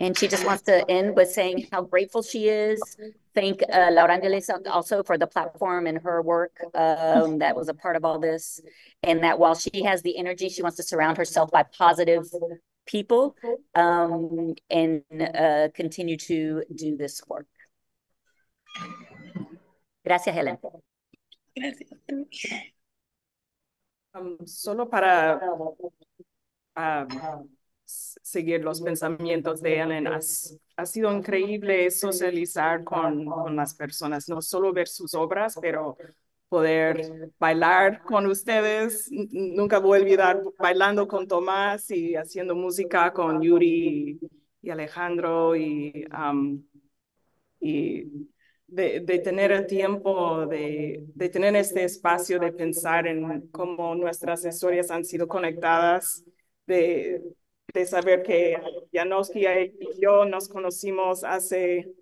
And she just wants to end with saying how grateful she is. Thank uh, Laura Angeles also for the platform and her work um, that was a part of all this. And that while she has the energy, she wants to surround herself by positive people um, and uh, continue to do this work. Gracias, Helen. Gracias. Um, solo para um, seguir los pensamientos de Helen, ha sido increíble socializar con, con las personas, no solo ver sus obras, pero poder bailar con ustedes. Nunca voy a olvidar bailando con Tomás y haciendo música con Yuri y, Alejandro y, um, y de, tener el tiempo, de, de, tener este espacio de pensar en cómo nuestras historias han sido conectadas, de, de saber que Janoski y yo nos conocimos hace,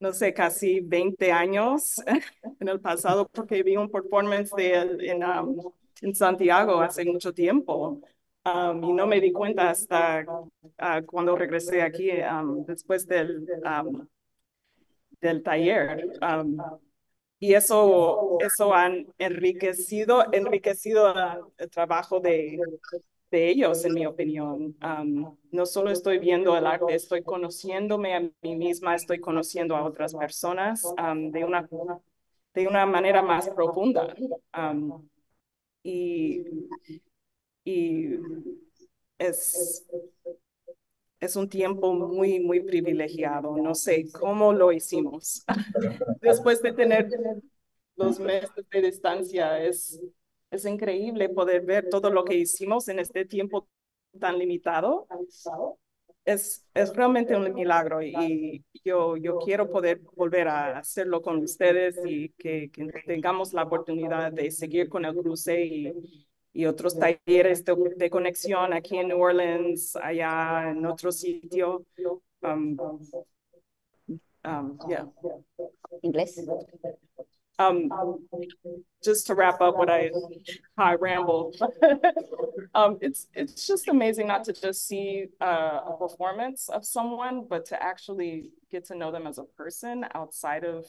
no sé, casi 20 años en el pasado, porque vi un performance de él en, um, en Santiago hace mucho tiempo. Um, y no me di cuenta hasta uh, cuando regresé aquí um, después del del taller. Um, y eso, eso han enriquecido, enriquecido el trabajo de, de ellos, en mi opinión. Um, no solo estoy viendo el arte, estoy conociéndome a mí misma, estoy conociendo a otras personas um, de, una, de una manera más profunda. y, y es, es un tiempo muy, muy privilegiado. No sé cómo lo hicimos. Después de tener los meses de distancia, es, es increíble poder ver todo lo que hicimos en este tiempo tan limitado. Es, es realmente un milagro y yo, yo quiero poder volver a hacerlo con ustedes y que, que tengamos la oportunidad de seguir con el cruce y, y otros talleres de, de, conexión aquí en New Orleans, allá en otro sitio. Um, um, yeah. English. Um, just to wrap up what I, I rambled. um, it's it's just amazing not to just see uh, a performance of someone, but to actually get to know them as a person outside of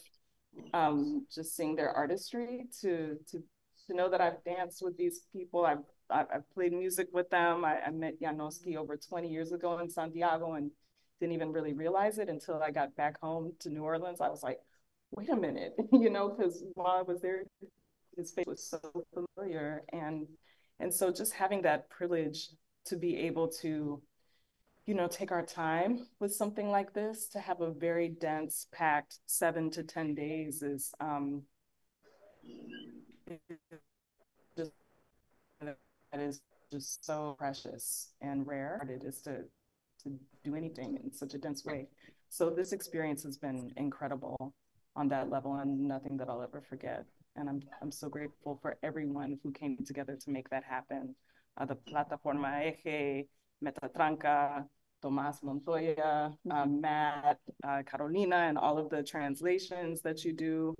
um, just seeing their artistry. To to to know that I've danced with these people. I've, I've played music with them. I, I met Janoski over 20 years ago in Santiago and didn't even really realize it until I got back home to New Orleans. I was like, wait a minute, you know, because while I was there, his face was so familiar. And, and so just having that privilege to be able to, you know, take our time with something like this, to have a very dense, packed seven to 10 days is, um, just that is just so precious and rare. It is to to do anything in such a dense way. So this experience has been incredible on that level and nothing that I'll ever forget. And I'm I'm so grateful for everyone who came together to make that happen. Uh, the Plataforma Eje, Metatranca, Tomas Montoya, uh, Matt, uh, Carolina, and all of the translations that you do.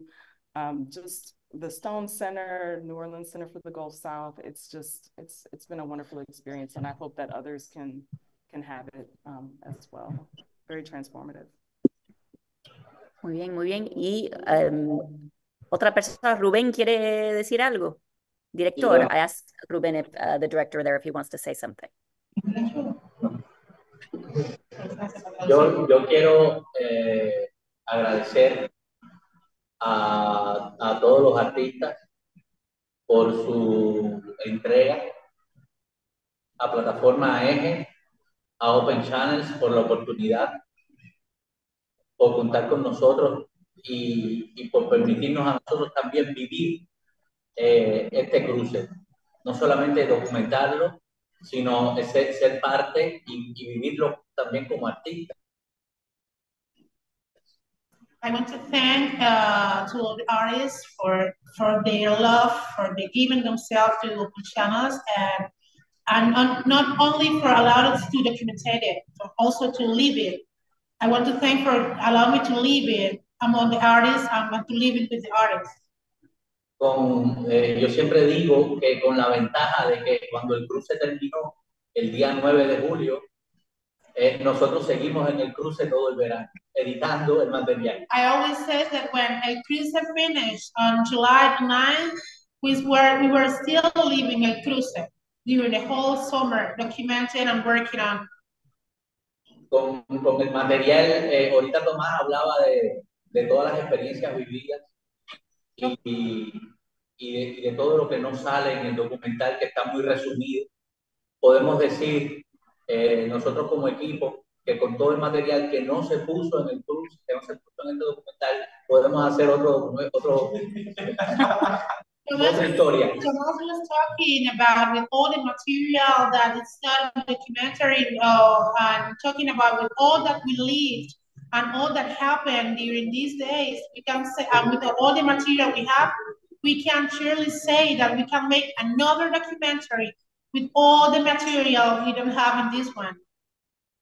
Um, just the Stone Center, New Orleans Center for the Gulf South. It's just, it's, it's been a wonderful experience, and I hope that others can, can have it um, as well. Very transformative. Muy bien, muy bien. Y um, otra persona, Rubén, ¿quiere decir algo? Director, yeah. I asked Ruben, if, uh, the director there, if he wants to say something. Yo, yo quiero eh, agradecer a, a todos los artistas por su entrega, a Plataforma Eje, a Open Channels por la oportunidad, por contar con nosotros y, y por permitirnos a nosotros también vivir eh, este cruce. No solamente documentarlo, sino ser, ser parte y, y vivirlo también como artista. I want to thank uh, to all the artists for for their love, for their giving themselves to local channels, and and um, not only for allowing us to document it, but also to live it. I want to thank for allowing me to live it among the artists and to live it with the artists. Con, eh, yo siempre digo que con la ventaja de que cuando el cruce terminó el día 9 de julio, eh, nosotros seguimos en el cruce todo el verano, editando el material. I always say that when a cruise finished on July 9th, we were, we were still living el cruce during the whole summer, documenting and working on. Con, con el material, eh, ahorita Tomás hablaba de, de todas las experiencias vividas y, y, y, de, y de todo lo que no sale en el documental que está muy resumido. Podemos decir eh, nosotros como equipo, que con todo el material que no se puso en el que no se puso en este documental, podemos hacer otro, otro historia. Tomas was talking about with all the material that is not a documentary uh, and talking about with all that we lived and all that happened during these days, we can say, and with all the material we have, we can surely say that we can make another documentary with all the material we don't have in this one.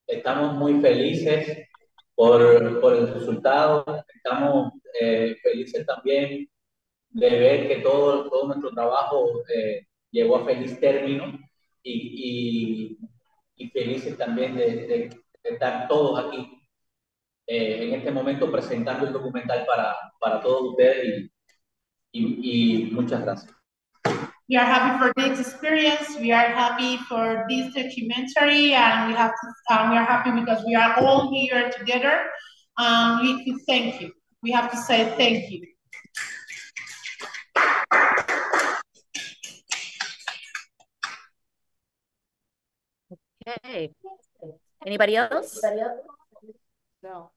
Estamos muy felices por, por el resultado, estamos eh, felices también de ver que todo, todo nuestro trabajo eh, llegó a feliz término y, y, y felices también de, de, de, estar todos aquí eh, en este momento presentando el documental para, para todos ustedes y, y muchas gracias. We are happy for this experience. We are happy for this documentary, and we have to, um, we are happy because we are all here together. Um, we thank you. We have to say thank you. Okay. Anybody else? No.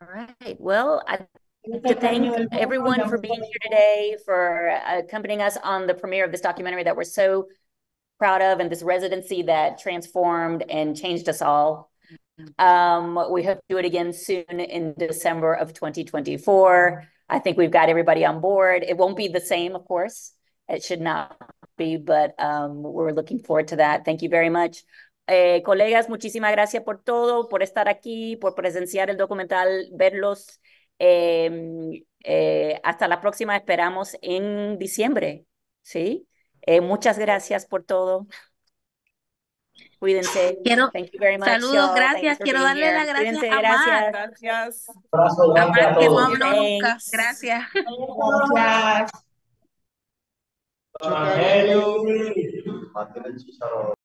All right. Well, I to thank everyone for being here today, for accompanying us on the premiere of this documentary that we're so proud of, and this residency that transformed and changed us all. Um, we hope to do it again soon in December of 2024. I think we've got everybody on board. It won't be the same, of course. It should not be, but um, we're looking forward to that. Thank you very much. Eh, colegas, muchísimas gracias por todo, por estar aquí, por presenciar el documental, verlos. Eh, eh, hasta la próxima, esperamos en diciembre. ¿sí? Eh, muchas gracias por todo. Cuídense. Quiero, Thank you very much, saludos, gracias. Quiero darle here. las gracias Cuídense, a gracias. Mar. Gracias. Abrazo A grande a Mar que no todos. habló nunca. Thanks. Gracias.